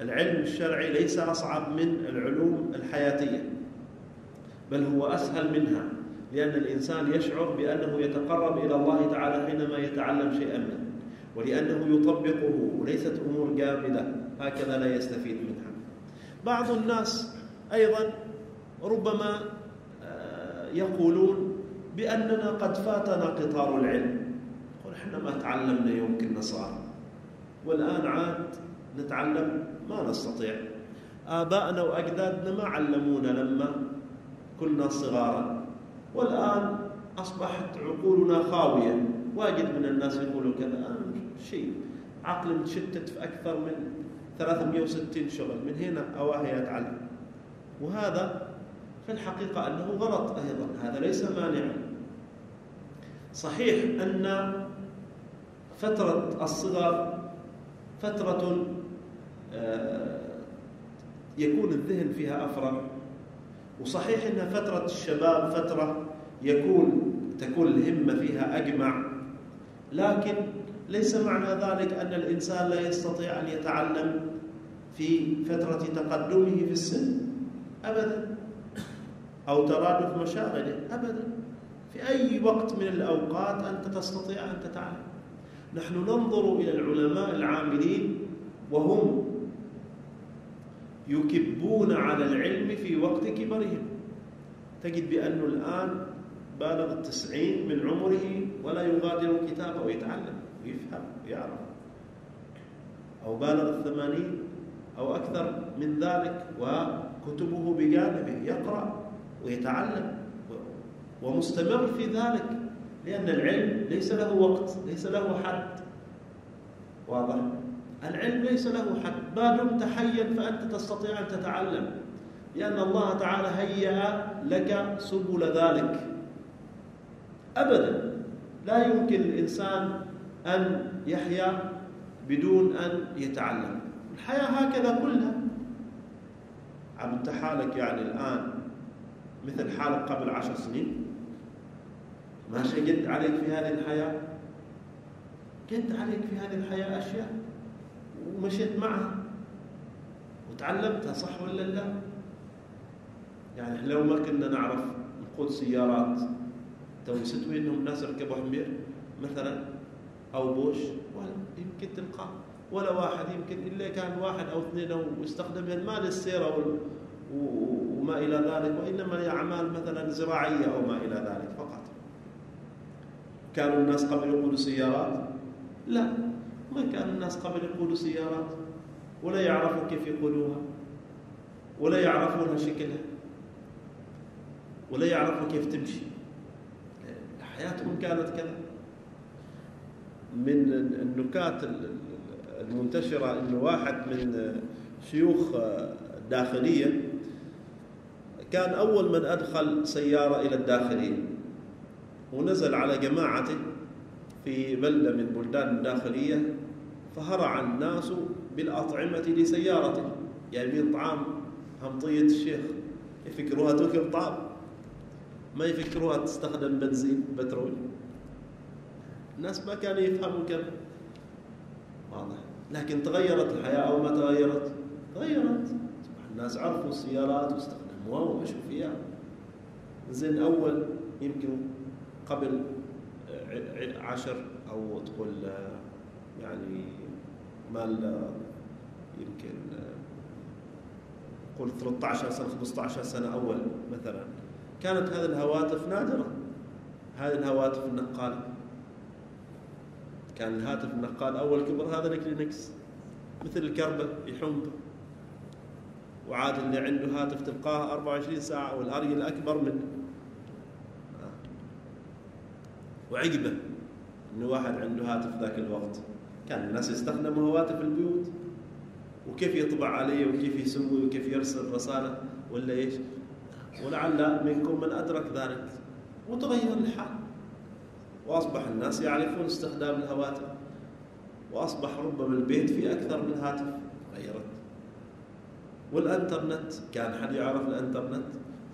العلم الشرعي ليس أصعب من العلوم الحياتية بل هو أسهل منها لأن الإنسان يشعر بأنه يتقرب إلى الله تعالى حينما يتعلم شيئا منه ولأنه يطبقه وليست أمور جامدة هكذا لا يستفيد منها. بعض الناس أيضا ربما آه، يقولون بأننا قد فاتنا قطار العلم يقول إحنا ما تعلمنا يوم كنا صار والآن عاد نتعلم ما نستطيع. آباءنا وأجدادنا ما علمونا لما كنا صغارا. والآن أصبحت عقولنا خاوية. واجد من الناس يقولوا كذا شيء. عقل متشتت في أكثر من 360 شغل. من هنا أواهي يتعلم وهذا في الحقيقة أنه غلط أيضا. هذا ليس مانعا. صحيح أن فترة الصغر فترة يكون الذهن فيها أفرغ وصحيح أن فترة الشباب فترة يكون تكون الهمة فيها أجمع. لكن ليس معنى ذلك أن الإنسان لا يستطيع أن يتعلم في فترة تقدمه في السن. أبدا. أو ترادف مشاغله. أبدا. في أي وقت من الأوقات أنت تستطيع أن تتعلم. نحن ننظر إلى العلماء العاملين وهم يكبون على العلم في وقت كبرهم. تجد بأنه الآن بالغ التسعين من عمره ولا يغادر كتابه ويتعلم ويفهم ويعرف. أو بالغ الثمانين أو أكثر من ذلك وكتبه بجانبه يقرأ ويتعلم ومستمر في ذلك لأن العلم ليس له وقت ليس له حد. واضح؟ العلم ليس له حد. ما دمت حيا فأنت تستطيع أن تتعلم. لأن الله تعالى هيأ لك سبل ذلك. أبدا. لا يمكن الإنسان أن يحيا بدون أن يتعلم. الحياة هكذا كلها. عم حالك يعني الآن مثل حالك قبل عشر سنين؟ ما شقدت عليك في هذه الحياة؟ كنت عليك في هذه الحياة أشياء؟ ومشيت معها وتعلمتها صح ولا لا؟ يعني لو ما كنا نعرف نقود سيارات تو ستوي إنهم الناس ركبوا حمير مثلا أو بوش ولا يمكن تلقاه ولا واحد يمكن إلا كان واحد أو اثنين أو يستخدم ما للسيرة وما إلى ذلك وإنما لاعمال مثلا زراعية أو ما إلى ذلك فقط. كانوا الناس قبل يقودوا سيارات؟ لا. ما كان الناس قبل يقودوا سيارات؟ ولا يعرفوا كيف يقودوها ولا يعرفونها شكلها؟ ولا يعرفوا كيف تمشي؟ حياتهم كانت كذا. من النكات المنتشرة أنه واحد من شيوخ الداخلية كان أول من أدخل سيارة إلى الداخلية ونزل على جماعته في بلدة من بلدان الداخلية فهرع الناس بالأطعمة لسيارته. جايبين طعام؟ همطية الشيخ. يفكروها تركب طعام. ما يفكروها تستخدم بنزين بترول. الناس ما كانوا يفهموا كذا واضح. لكن تغيرت الحياة أو ما تغيرت؟ تغيرت. الناس عرفوا السيارات واستخدموها ومشوا فيها. زين أول يمكن قبل عشر أو تقول يعني مال يمكن قول 13 سنة 15 سنة أول مثلا. كانت هذه الهواتف نادرة. هذه الهواتف النقالة كان الهاتف النقال أول كبر هذا نكلينكس مثل الكربة يحوم وعاد اللي عنده هاتف تلقاه 24 ساعة والأري الأكبر منه. وعقبة. إنه واحد عنده هاتف ذاك الوقت. كان الناس يستخدموا هواتف البيوت وكيف يطبع عليه وكيف يسوي وكيف يرسل رسالة ولا إيش؟ ولعل منكم من أدرك ذلك. وتغير الحال. وأصبح الناس يعرفون استخدام الهواتف. وأصبح ربما البيت فيه أكثر من هاتف. غيرت. والإنترنت كان حد يعرف الإنترنت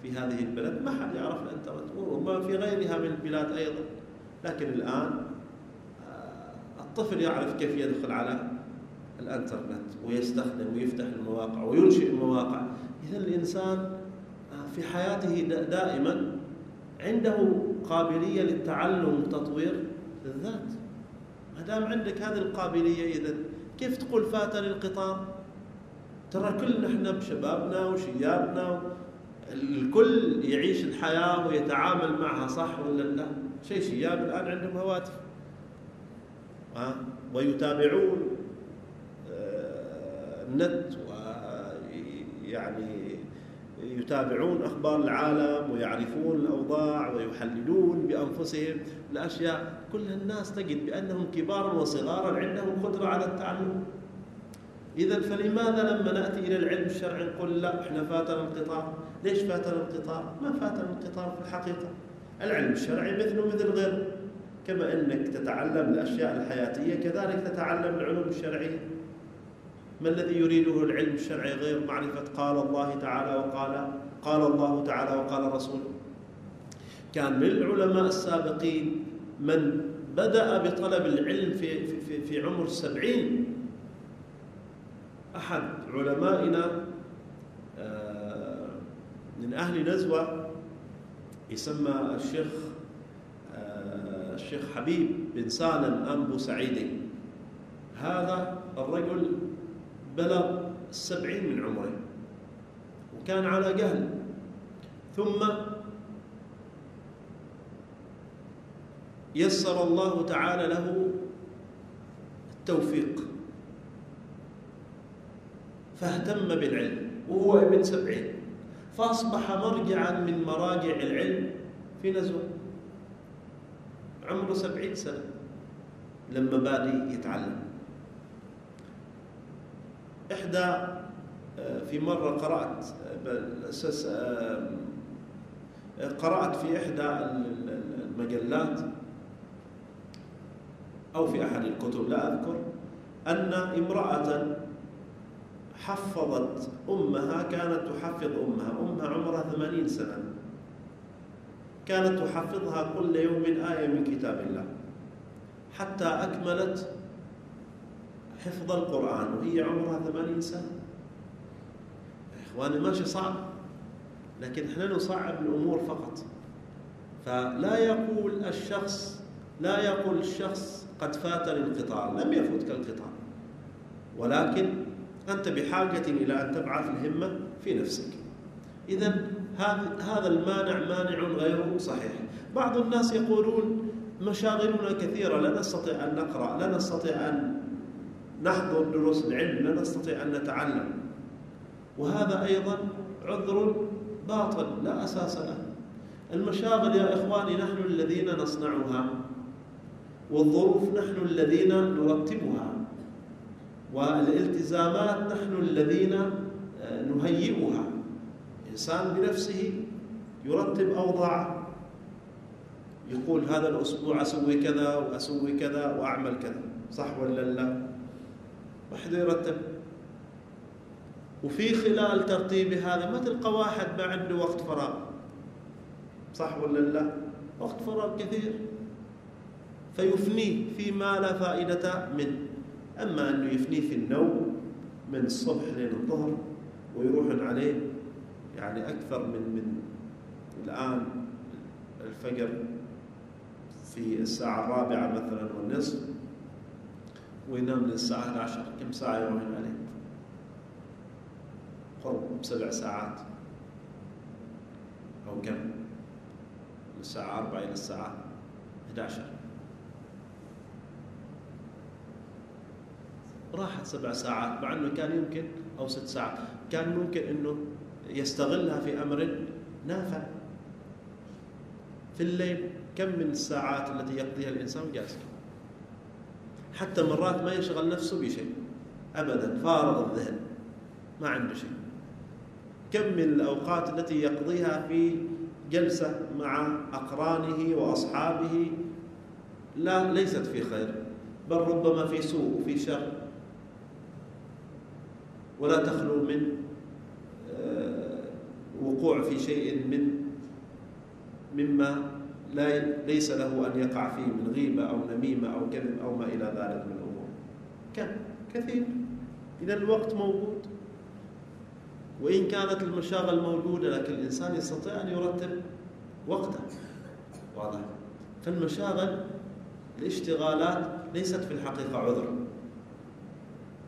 في هذه البلد؟ ما حد يعرف الإنترنت. وربما في غيرها من البلاد أيضا. لكن الآن آه، الطفل يعرف كيف يدخل على الانترنت ويستخدم ويفتح المواقع وينشئ المواقع. اذا الإنسان في حياته دائما عنده قابلية للتعلم وتطوير الذات. ما دام عندك هذه القابلية إذا كيف تقول فاتني القطار ترى كلنا إحنا بشبابنا وشيابنا الكل يعيش الحياة ويتعامل معها صح ولا لا؟ شيء شياب الآن عندهم هواتف. ويتابعون آه، النت ويعني يتابعون أخبار العالم ويعرفون الأوضاع ويحللون بأنفسهم الأشياء. كل الناس تجد بأنهم كبارا وصغارا عندهم قدرة على التعلم. إذا فلماذا لما نأتي إلى العلم الشرعي نقول لا إحنا فاتنا القطار ليش فاتنا القطار ما فاتنا القطار في الحقيقة. العلم الشرعي مثله مثل غيره. كما أنك تتعلم الأشياء الحياتية كذلك تتعلم العلوم الشرعية. ما الذي يريده العلم الشرعي غير معرفة قال الله تعالى وقال قال الله تعالى وقال رسوله؟ كان من العلماء السابقين من بدأ بطلب العلم في, في, في عمر السبعين أحد علمائنا آه، من أهل نزوة يسمى الشيخ الشيخ حبيب بن سالم أنبو سعيدي هذا الرجل بلغ السبعين من عمره وكان على جهل. ثم يسر الله تعالى له التوفيق فاهتم بالعلم وهو ابن سبعين فأصبح مرجعا من مراجع العلم في نزوة. عمره سبعين سنة لما بادي يتعلم. إحدى آه، في مرة قرأت آه، قرأت في إحدى المجلات أو في أحد الكتب لا أذكر أن امرأة حفظت أمها كانت تحفظ أمها. أمها عمرها ثمانين سنة. كانت تحفظها كل يوم آية من كتاب الله. حتى أكملت حفظ القرآن وهي عمرها ثمانين سنة. إخواني ماشي صعب لكن إحنا نصعب الأمور فقط. فلا يقول الشخص لا يقول الشخص قد فاتني القطار لم يفوتك القطار ولكن أنت بحاجة إلى أن تبعث الهمة في نفسك. إذا هذا المانع مانع غير صحيح. بعض الناس يقولون مشاغلنا كثيرة لا نستطيع أن نقرأ لا نستطيع أن نحضر دروس العلم لا نستطيع أن نتعلم. وهذا أيضا عذر باطل لا أساس له. المشاغل يا إخواني نحن الذين نصنعها والظروف نحن الذين نرتبها والالتزامات نحن الذين آه، نهيئها. إنسان بنفسه يرتب أوضاعه يقول هذا الأسبوع أسوي كذا وأسوي كذا وأعمل كذا صح ولا لا؟ واحد يرتب. وفي خلال ترتيب هذا ما تلقى واحد ما عنده وقت فراغ صح ولا لا؟ وقت فراغ كثير. فيفنيه فيما لا فائدة منه. أما أنه يفنيه في النوم من الصبح لين الظهر ويروح عليه يعني أكثر من من الآن الفجر في الساعة الرابعة مثلا والنصف وينام للساعة العشر كم ساعة يروحون عليه؟ قرب سبع ساعات. أو كم؟ من الساعة أربعة إلى الساعة 11 راحت سبع ساعات مع إنه كان يمكن أو ست ساعات. كان ممكن إنه يستغلها في أمر نافع. في الليل كم من الساعات التي يقضيها الإنسان جالس؟ حتى مرات ما يشغل نفسه بشيء. ابدا فارغ الذهن ما عنده شيء. كم من الأوقات التي يقضيها في جلسة مع أقرانه وأصحابه؟ لا ليست في خير بل ربما في سوء في شر. ولا تخلو من وقوع في شيء من مما لا ليس له أن يقع فيه من غيبة أو نميمة أو كذب أو ما إلى ذلك من الأمور. كم كثير. إذا الوقت موجود. وإن كانت المشاغل موجودة لكن الإنسان يستطيع أن يرتب وقته. واضح. فالمشاغل الاشتغالات ليست في الحقيقة عذر.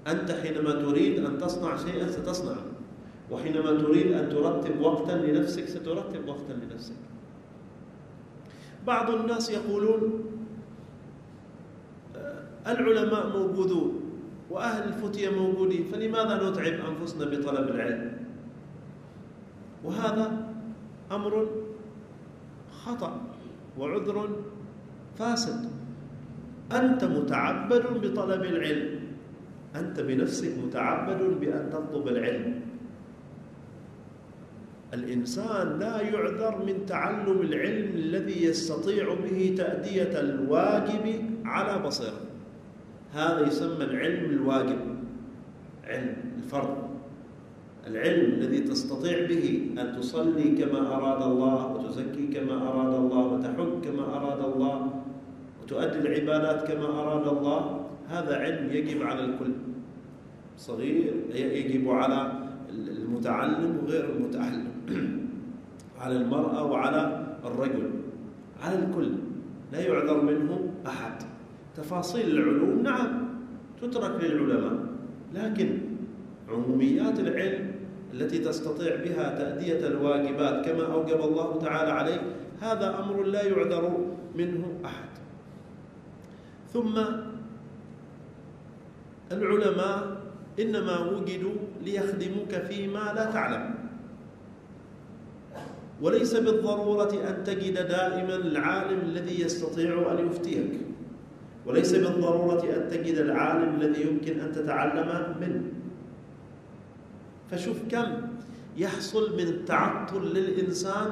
أنت حينما تريد أن تصنع شيئا ستصنعه وحينما تريد أن ترتب وقتا لنفسك سترتب وقتا لنفسك. بعض الناس يقولون آه، العلماء موجودون وأهل الفتية موجودين فلماذا نتعب أنفسنا بطلب العلم؟ وهذا أمر خطأ وعذر فاسد. أنت متعبد بطلب العلم. أنت بنفسك متعبد بأن تطلب العلم. الإنسان لا يعذر من تعلم العلم الذي يستطيع به تأدية الواجب على بصيرة. هذا يسمى العلم الواجب علم الفرض. العلم الذي تستطيع به أن تصلي كما أراد الله وتزكي كما أراد الله وتحج كما أراد الله وتؤدي العبادات كما أراد الله هذا علم يجب على الكل. صغير يجب على المتعلم وغير المتعلم. *coughs* على المرأة وعلى الرجل. على الكل. لا يعذر منه أحد. تفاصيل العلوم نعم تترك للعلماء. لكن عموميات العلم التي تستطيع بها تأدية الواجبات كما أوجب الله تعالى عليه هذا أمر لا يعذر منه أحد. ثم العلماء إنما وجدوا ليخدموك فيما لا تعلم. وليس بالضرورة أن تجد دائما العالم الذي يستطيع أن يفتيك. وليس بالضرورة أن تجد العالم الذي يمكن أن تتعلم منه. فشوف كم يحصل من التعطل للإنسان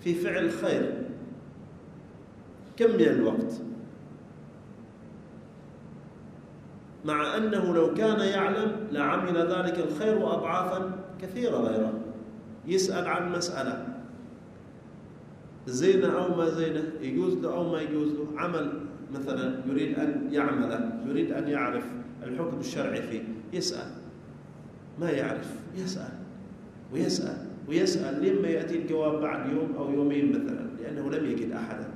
في فعل الخير كم من الوقت. مع أنه لو كان يعلم لعمل ذلك الخير وأضعافا كثيرة غيره. يسأل عن مسألة. زينة أو ما زينة يجوز له أو ما يجوز له. عمل مثلا يريد أن يعمله يريد أن يعرف الحكم الشرعي فيه يسأل. ما يعرف؟ يسأل. ويسأل. ويسأل لما يأتي الجواب بعد يوم أو يومين مثلا لأنه لم يجد أحدا.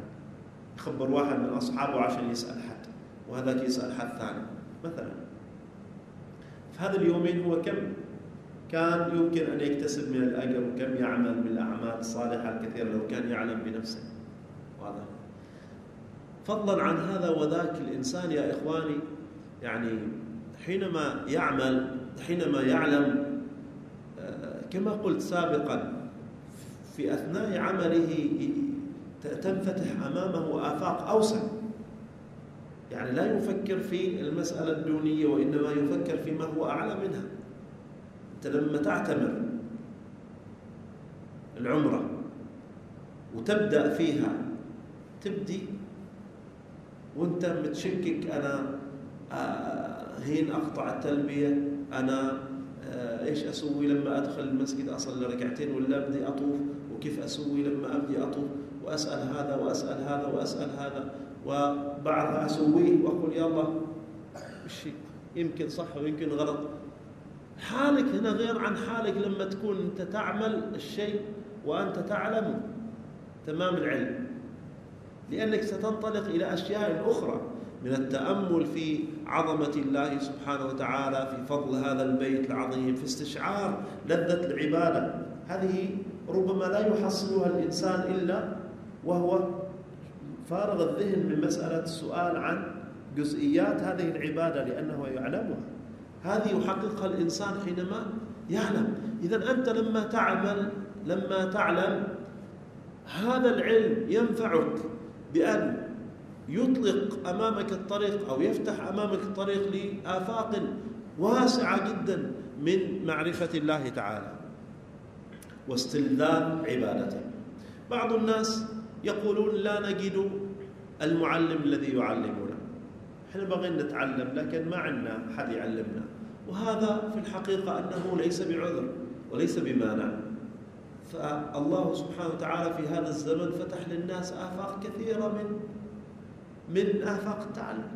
يخبر واحد من أصحابه عشان يسأل حد وهذاك يسأل حد ثاني مثلا. فهذا اليومين هو كم؟ كان يمكن أن يكتسب من الأجر وكم يعمل من الأعمال الصالحة الكثيرة لو كان يعلم بنفسه. واضح. فضلا عن هذا وذاك الإنسان يا إخواني يعني حينما يعمل حينما يعلم آه، كما قلت سابقا في أثناء عمله تنفتح أمامه آفاق أوسع. يعني لا يفكر في المسألة الدونية وإنما يفكر فيما هو أعلى منها. أنت لما تعتمر العمرة وتبدأ فيها تبدي وانت متشكك أنا هين آه، أقطع التلبية أنا آه، إيش أسوي لما أدخل المسجد؟ أصلي ركعتين ولا أبدي أطوف؟ وكيف أسوي لما أبدي أطوف؟ وأسأل هذا وأسأل هذا وأسأل هذا. وبعضها أسويه وأقول يلا يمكن صح ويمكن غلط؟ حالك هنا غير عن حالك لما تكون أنت تعمل الشيء وأنت تعلم تمام العلم. لأنك ستنطلق إلى أشياء أخرى من التأمل في عظمة الله سبحانه وتعالى في فضل هذا البيت العظيم في استشعار لذة العبادة. هذه ربما لا يحصلها الإنسان إلا وهو فارغ الذهن من مسألة السؤال عن جزئيات هذه العبادة لأنه يعلمها. هذه يحققها الإنسان حينما يعلم. إذا أنت لما تعمل لما تعلم هذا العلم ينفعك بأن يطلق أمامك الطريق أو يفتح أمامك الطريق لآفاق واسعة جدا من معرفة الله تعالى واستلذاذ عبادته. بعض الناس يقولون لا نجد المعلم الذي يعلمنا. إحنا باغيين نتعلم لكن ما عندنا حد يعلمنا. وهذا في الحقيقة أنه ليس بعذر وليس بمانع. فالله سبحانه وتعالى في هذا الزمن فتح للناس آفاق كثيرة من من آفاق التعلم.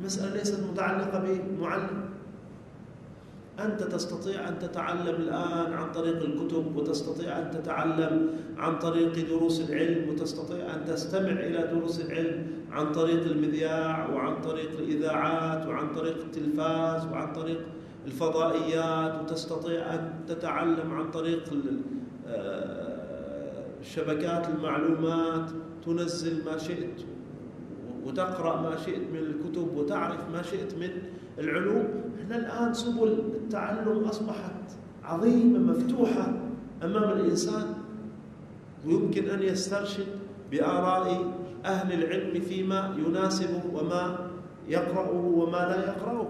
المسألة ليست متعلقة بمعلم. أنت تستطيع أن تتعلم الآن عن طريق الكتب وتستطيع أن تتعلم عن طريق دروس العلم وتستطيع أن تستمع إلى دروس العلم عن طريق المذياع وعن طريق الإذاعات وعن طريق التلفاز وعن طريق الفضائيات وتستطيع أن تتعلم عن طريق آه، شبكات المعلومات تنزل ما شئت وتقرأ ما شئت من الكتب وتعرف ما شئت من العلوم إحنا الآن سبل التعلم أصبحت عظيمة مفتوحة أمام الإنسان. ويمكن أن يسترشد بآراء أهل العلم فيما يناسبه وما يقرأه وما لا يقرأه.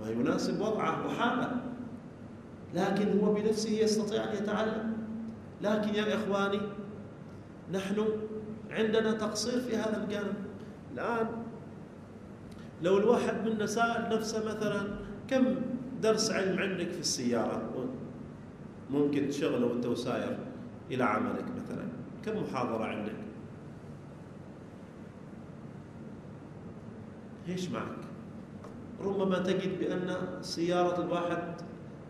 ما يناسب وضعه وحاله. لكن هو بنفسه يستطيع أن يتعلم. لكن يا إخواني نحن عندنا تقصير في هذا الجانب. الآن لو الواحد منا سأل نفسه مثلا كم درس علم عندك في السيارة؟ ممكن تشغله وأنت وساير إلى عملك مثلا. كم محاضرة عندك؟ إيش معك؟ ربما تجد بأن سيارة الواحد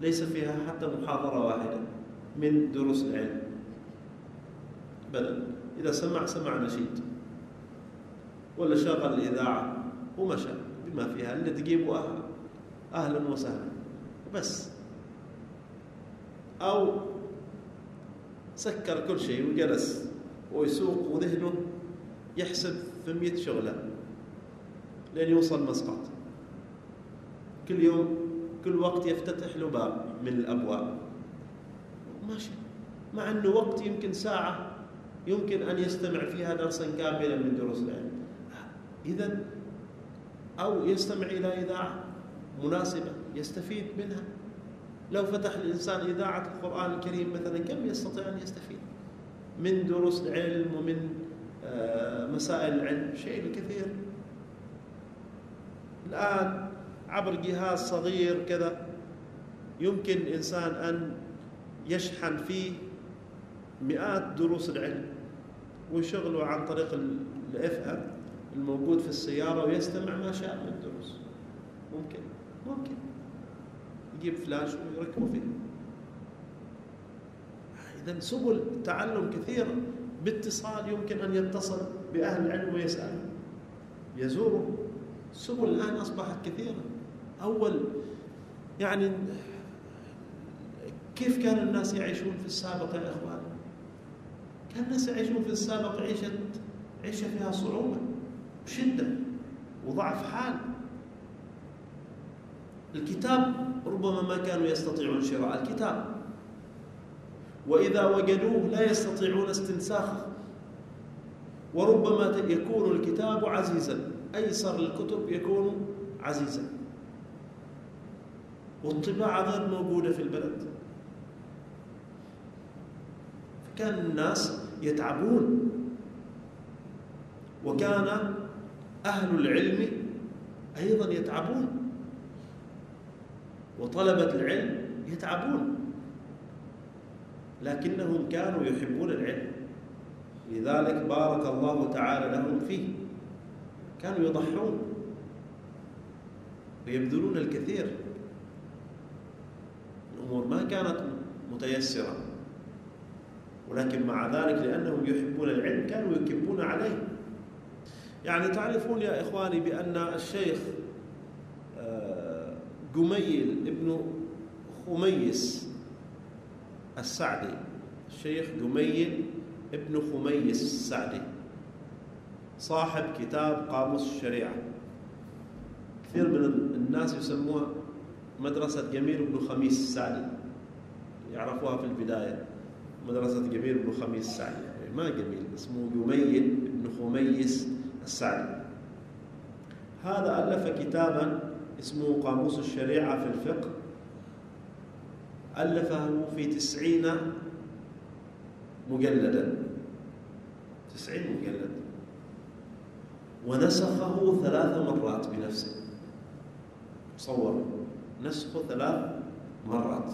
ليس فيها حتى محاضرة واحدة من دروس العلم. بل إذا سمع سمع نشيد. ولا شغل الإذاعة. ومشى بما فيها اللي تجيبه أهل أهلا وسهلا بس. أو سكر كل شيء وجلس ويسوق وذهنه يحسب في مئة شغلة لين يوصل مسقط. كل يوم كل وقت يفتتح له باب من الأبواب. ماشي. مع أنه وقت يمكن ساعة يمكن أن يستمع فيها درسا كاملا من دروس العلم. إذا أو يستمع إلى إذاعة مناسبة يستفيد منها. لو فتح الإنسان إذاعة القرآن الكريم مثلا كم يستطيع أن يستفيد؟ من دروس العلم ومن آه، مسائل العلم شيء كثير الآن عبر جهاز صغير كذا يمكن الإنسان أن يشحن فيه مئات دروس العلم. ويشغله عن طريق ال FM الموجود في السيارة ويستمع ما شاء من الدروس. ممكن ممكن. يجيب فلاش ويركبه فيه. إذا سبل التعلم كثيرة. باتصال يمكن أن يتصل بأهل العلم ويسأل. يزوره. السبل الآن أصبحت كثيرة. أول يعني كيف كان الناس يعيشون في السابق يا إخوان؟ كان الناس يعيشون في السابق عيشة عيشة فيها صعوبة. وشدة وضعف حال. الكتاب ربما ما كانوا يستطيعون شراء الكتاب. وإذا وجدوه لا يستطيعون استنساخه. وربما يكون الكتاب عزيزا أيسر الكتب يكون عزيزا. والطباعة غير موجودة في البلد. فكان الناس يتعبون. وكان أهل العلم أيضا يتعبون. وطلبة العلم يتعبون. لكنهم كانوا يحبون العلم. لذلك بارك الله تعالى لهم فيه. كانوا يضحون. ويبذلون الكثير. الأمور ما كانت متيسرة. ولكن مع ذلك لأنهم يحبون العلم كانوا يكبون عليه. يعني تعرفون يا إخواني بأن الشيخ جميل آه، ابن خميس السعدي. الشيخ جميل ابن خميس السعدي. صاحب كتاب قاموس الشريعة. كثير من الناس يسموها مدرسة جميل بن خميس السعدي. يعرفوها في البداية مدرسة جميل بن خميس السعدي. ما جميل اسمه جميل بن خميس السعدي هذا ألف كتابا اسمه قاموس الشريعة في الفقه. ألفه في تسعين مجلدا. تسعين مجلد. ونسخه ثلاث مرات بنفسه. تصور نسخه ثلاث مرات.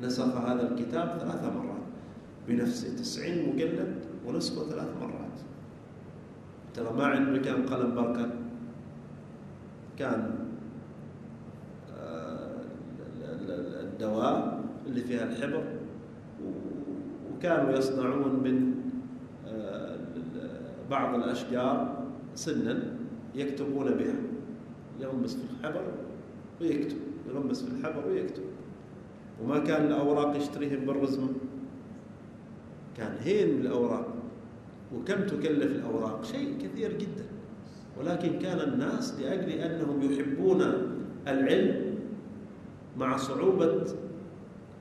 نسخ هذا الكتاب ثلاث مرات بنفسه. تسعين مجلد ونسخه ثلاث مرات. ترى ما عنده كان قلم بركة. كان آه، الدواء اللي فيها الحبر وكانوا يصنعون من آه، بعض الأشجار سنا يكتبون بها. يغمس في الحبر ويكتب يغمس في الحبر ويكتب. وما كان الأوراق يشتريهم بالرزمة كان هين الأوراق. وكم تكلف الأوراق؟ شيء كثير جدا. ولكن كان الناس لأجل أنهم يحبون العلم مع صعوبة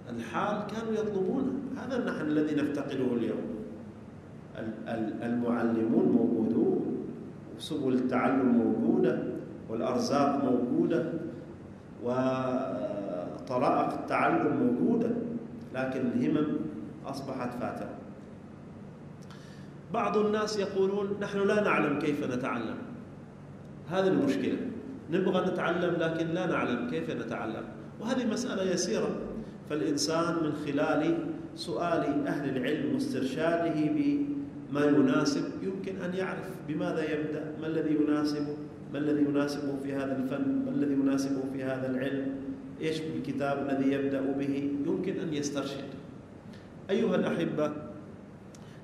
الحال كانوا يطلبونه. هذا نحن الذي نفتقده اليوم. المعلمون موجودون وسبل التعلم موجودة والأرزاق موجودة وطرائق التعلم موجودة لكن الهمم أصبحت فاترة. بعض الناس يقولون نحن لا نعلم كيف نتعلم. هذه المشكلة. نبغى نتعلم لكن لا نعلم كيف نتعلم. وهذه مسألة يسيرة. فالإنسان من خلال سؤال أهل العلم واسترشاده بما يناسب يمكن أن يعرف بماذا يبدأ ما الذي يناسبه ما الذي يناسبه في هذا الفن ما الذي يناسبه في هذا العلم إيش الكتاب الذي يبدأ به يمكن أن يسترشد. أيها الأحبة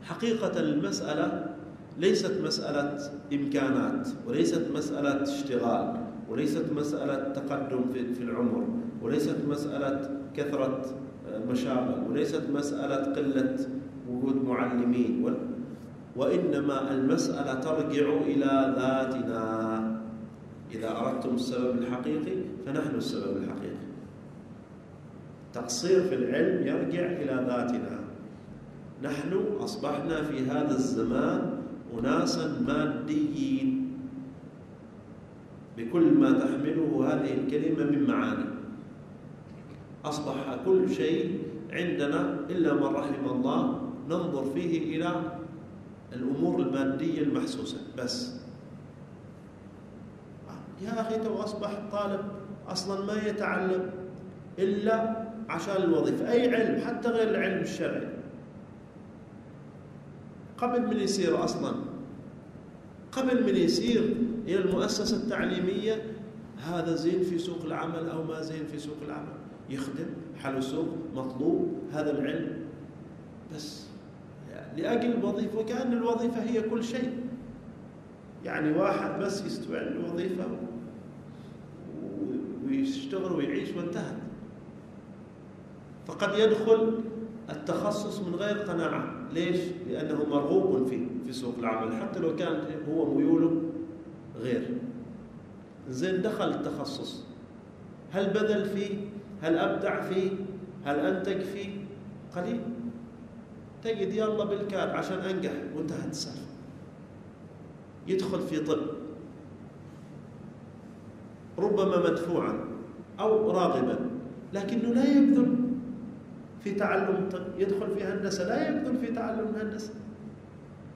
حقيقة المسألة ليست مسألة إمكانات وليست مسألة اشتغال وليست مسألة تقدم في العمر وليست مسألة كثرة مشاغل وليست مسألة قلة وجود معلمين وإنما المسألة ترجع إلى ذاتنا. إذا أردتم السبب الحقيقي فنحن السبب الحقيقي. تقصير في العلم يرجع إلى ذاتنا. نحن أصبحنا في هذا الزمان أناسا ماديين. بكل ما تحمله هذه الكلمة من معاني. أصبح كل شيء عندنا إلا من رحم الله ننظر فيه إلى الأمور المادية المحسوسة. بس. يا أخي تو أصبح الطالب أصلا ما يتعلم إلا عشان الوظيفة. أي علم؟ حتى غير العلم الشرعي. قبل من يصير أصلا. قبل من يصير إلى المؤسسة التعليمية. هذا زين في سوق العمل أو ما زين في سوق العمل. يخدم حل سوق مطلوب هذا العلم. بس يعني لأجل الوظيفة وكأن الوظيفة هي كل شيء. يعني واحد بس يستوي الوظيفة ويشتغل ويعيش وانتهت. فقد يدخل التخصص من غير قناعة. ليش؟ لأنه مرغوب فيه في سوق العمل حتى لو كان هو ميوله غير زين دخل التخصص هل بذل فيه؟ هل أبدع فيه؟ هل أنتج فيه؟ قليل تجد يلا بالكاد عشان أنجح وانتهت السالفة يدخل في طب ربما مدفوعا أو راغبا لكنه لا يبذل في تعلم الطب يدخل في هندسة لا يبذل في تعلم الهندسة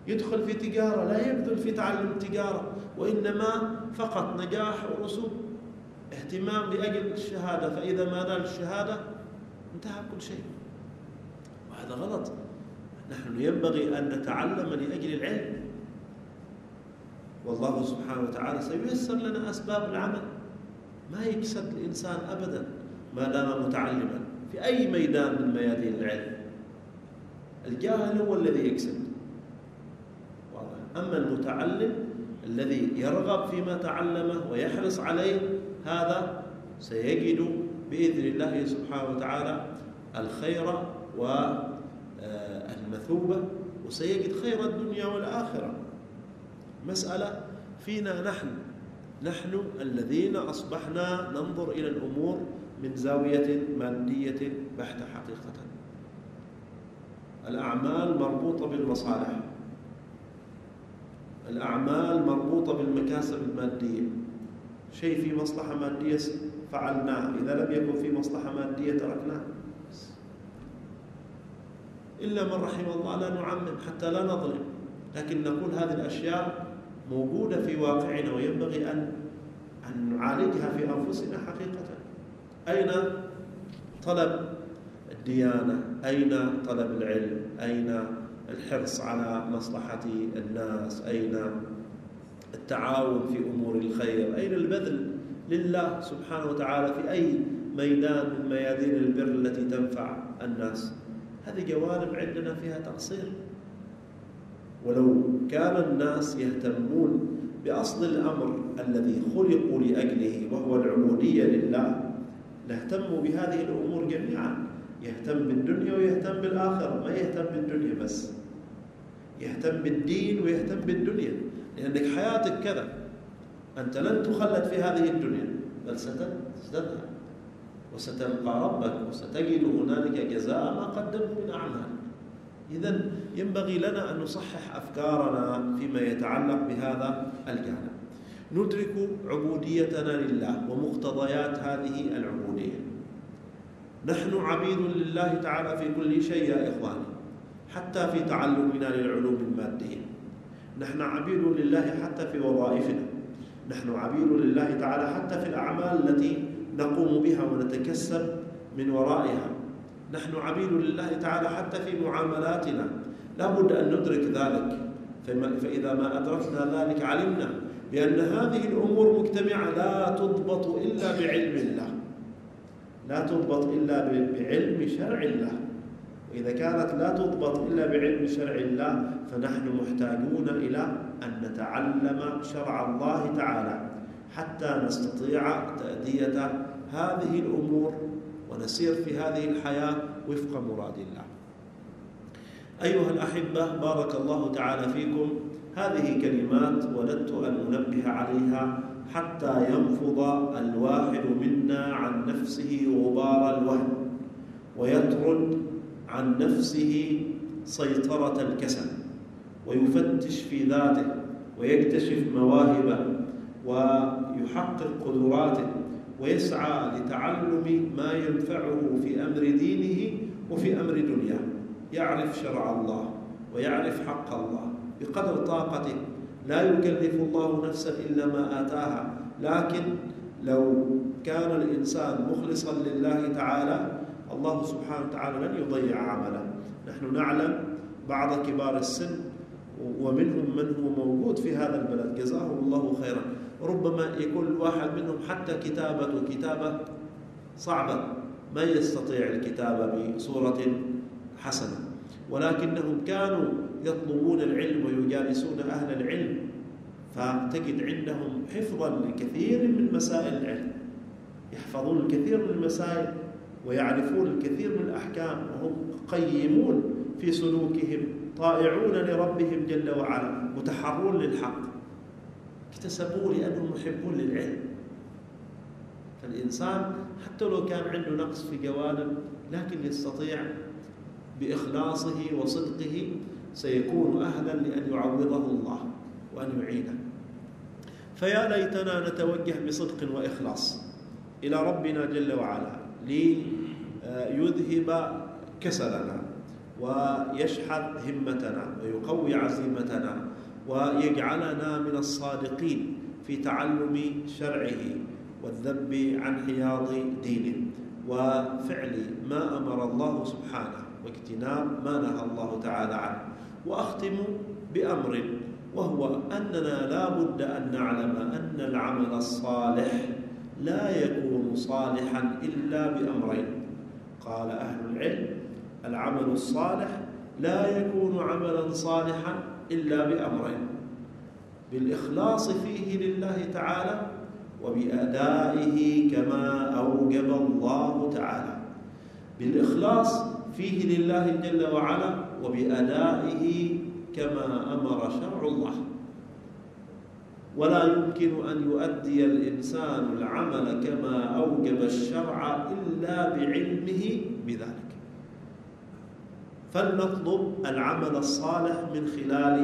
يدخل في تجارة لا يبذل في تعلم التجارة وإنما فقط نجاح ورسوب اهتمام لأجل الشهادة. فإذا ما نال الشهادة انتهى كل شيء. وهذا غلط. نحن ينبغي أن نتعلم لأجل العلم. والله سبحانه وتعالى سييسر لنا أسباب العمل. ما يكسد الإنسان أبدا ما دام متعلما. في أي ميدان من ميادين العلم. الجاهل هو الذي يكسب. واضح. أما المتعلم الذي يرغب فيما تعلمه ويحرص عليه هذا سيجد بإذن الله سبحانه وتعالى الخير والمثوبة وسيجد خير الدنيا والآخرة. مسألة فينا نحن. نحن الذين أصبحنا ننظر إلى الأمور من زاوية مادية بحتة حقيقة. الأعمال مربوطة بالمصالح. الأعمال مربوطة بالمكاسب المادية. شيء في مصلحة مادية فعلناه. إذا لم يكن في مصلحة مادية تركناه. إلا من رحم الله لا نعمم حتى لا نظلم. لكن نقول هذه الأشياء موجودة في واقعنا وينبغي أن أن نعالجها في أنفسنا حقيقة. أين طلب الديانة؟ أين طلب العلم؟ أين الحرص على مصلحة الناس؟ أين التعاون في أمور الخير؟ أين البذل لله سبحانه وتعالى في أي ميدان من ميادين البر التي تنفع الناس؟ هذه جوانب عندنا فيها تقصير. ولو كان الناس يهتمون بأصل الأمر الذي خلقوا لأجله وهو العبودية لله لاهتموا بهذه الأمور جميعا. يهتم بالدنيا ويهتم بالآخرة ما يهتم بالدنيا بس. يهتم بالدين ويهتم بالدنيا. لأنك حياتك كذا. أنت لن تخلد في هذه الدنيا بل ستذهب وستلقى ربك وستجد هنالك جزاء ما قدمه من أعمال إذا ينبغي لنا أن نصحح أفكارنا فيما يتعلق بهذا الجانب. ندرك عبوديتنا لله ومقتضيات هذه العبودية. نحن عبيد لله تعالى في كل شيء يا إخواني حتى في تعلمنا للعلوم المادية. نحن عبيد لله حتى في وظائفنا. نحن عبيد لله تعالى حتى في الأعمال التي نقوم بها ونتكسب من ورائها. نحن عبيد لله تعالى حتى في معاملاتنا. لا بد أن ندرك ذلك. فإذا ما أدركنا ذلك علمنا. بأن هذه الأمور مجتمعة لا تضبط إلا بعلم الله. لا تضبط إلا بعلم شرع الله. وإذا كانت لا تضبط إلا بعلم شرع الله فنحن محتاجون إلى أن نتعلم شرع الله تعالى حتى نستطيع تأدية هذه الأمور ونسير في هذه الحياة وفق مراد الله. أيها الأحبة بارك الله تعالى فيكم. هذه كلمات وددت أن أنبه عليها حتى ينفض الواحد منا عن نفسه غبار الوهم ويطرد عن نفسه سيطرة الكسل ويفتش في ذاته ويكتشف مواهبه ويحقق قدراته ويسعى لتعلم ما ينفعه في أمر دينه وفي أمر دنياه. يعرف شرع الله ويعرف حق الله. بقدر طاقته. لا يكلف الله نفسا إلا ما آتاها. لكن لو كان الإنسان مخلصا لله تعالى الله سبحانه وتعالى لن يضيع عمله. نحن نعلم بعض كبار السن ومنهم من هو موجود في هذا البلد. جزاهم الله خيرا. ربما يكون الواحد منهم حتى كتابته كتابة صعبة. ما يستطيع الكتابة بصورة حسنة. ولكنهم كانوا يطلبون العلم ويجالسون أهل العلم فتجد عندهم حفظا لكثير من مسائل العلم يحفظون الكثير من المسائل ويعرفون الكثير من الأحكام وهم قيمون في سلوكهم طائعون لربهم جل وعلا متحرون للحق اكتسبوه لأنهم محبون للعلم. فالإنسان حتى لو كان عنده نقص في جوانب لكن يستطيع بإخلاصه وصدقه سيكون أهلا لأن يعوضه الله وأن يعينه فيا ليتنا نتوجه بصدق وإخلاص إلى ربنا جل وعلا ليذهب كسلنا ويشحذ همتنا ويقوي عزيمتنا ويجعلنا من الصادقين في تعلم شرعه والذب عن حياض دينه وفعل ما أمر الله سبحانه واجتناب ما نهى الله تعالى عنه. وأختم بأمر وهو أننا لا بد أن نعلم أن العمل الصالح لا يكون صالحا إلا بأمرين. قال أهل العلم العمل الصالح لا يكون عملا صالحا إلا بأمرين. بالإخلاص فيه لله تعالى وبأدائه كما أوجب الله تعالى. بالإخلاص فيه لله جل وعلا وبأدائه كما أمر شرع الله. ولا يمكن أن يؤدي الإنسان العمل كما أوجب الشرع إلا بعلمه بذلك. فلنطلب العمل الصالح من خلال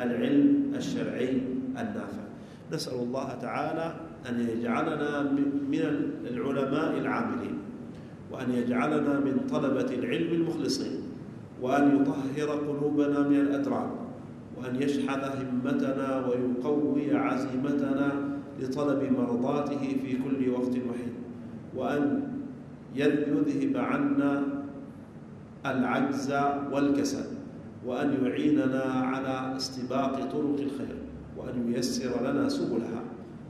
العلم الشرعي النافع. نسأل الله تعالى أن يجعلنا من العلماء العاملين. وأن يجعلنا من طلبة العلم المخلصين وأن يطهر قلوبنا من الأدران وأن يشحذ همتنا ويقوي عزيمتنا لطلب مرضاته في كل وقت وحين وأن يذهب عنا العجز والكسل وأن يعيننا على استباق طرق الخير وأن ييسر لنا سبلها.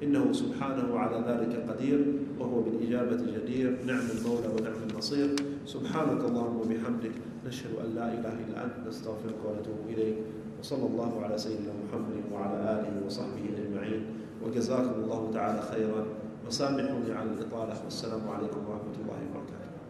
إنه سبحانه على ذلك قدير. وهو بالإجابة جدير. نعم المولى ونعم النصير. سبحانك اللهم وبحمدك نشهد أن لا إله إلا أنت نستغفرك ونتوب إليك. وصلى الله على سيدنا محمد وعلى آله وصحبه أجمعين. وجزاكم الله تعالى خيرا. وسامحوني على الإطالة. والسلام عليكم ورحمة الله وبركاته.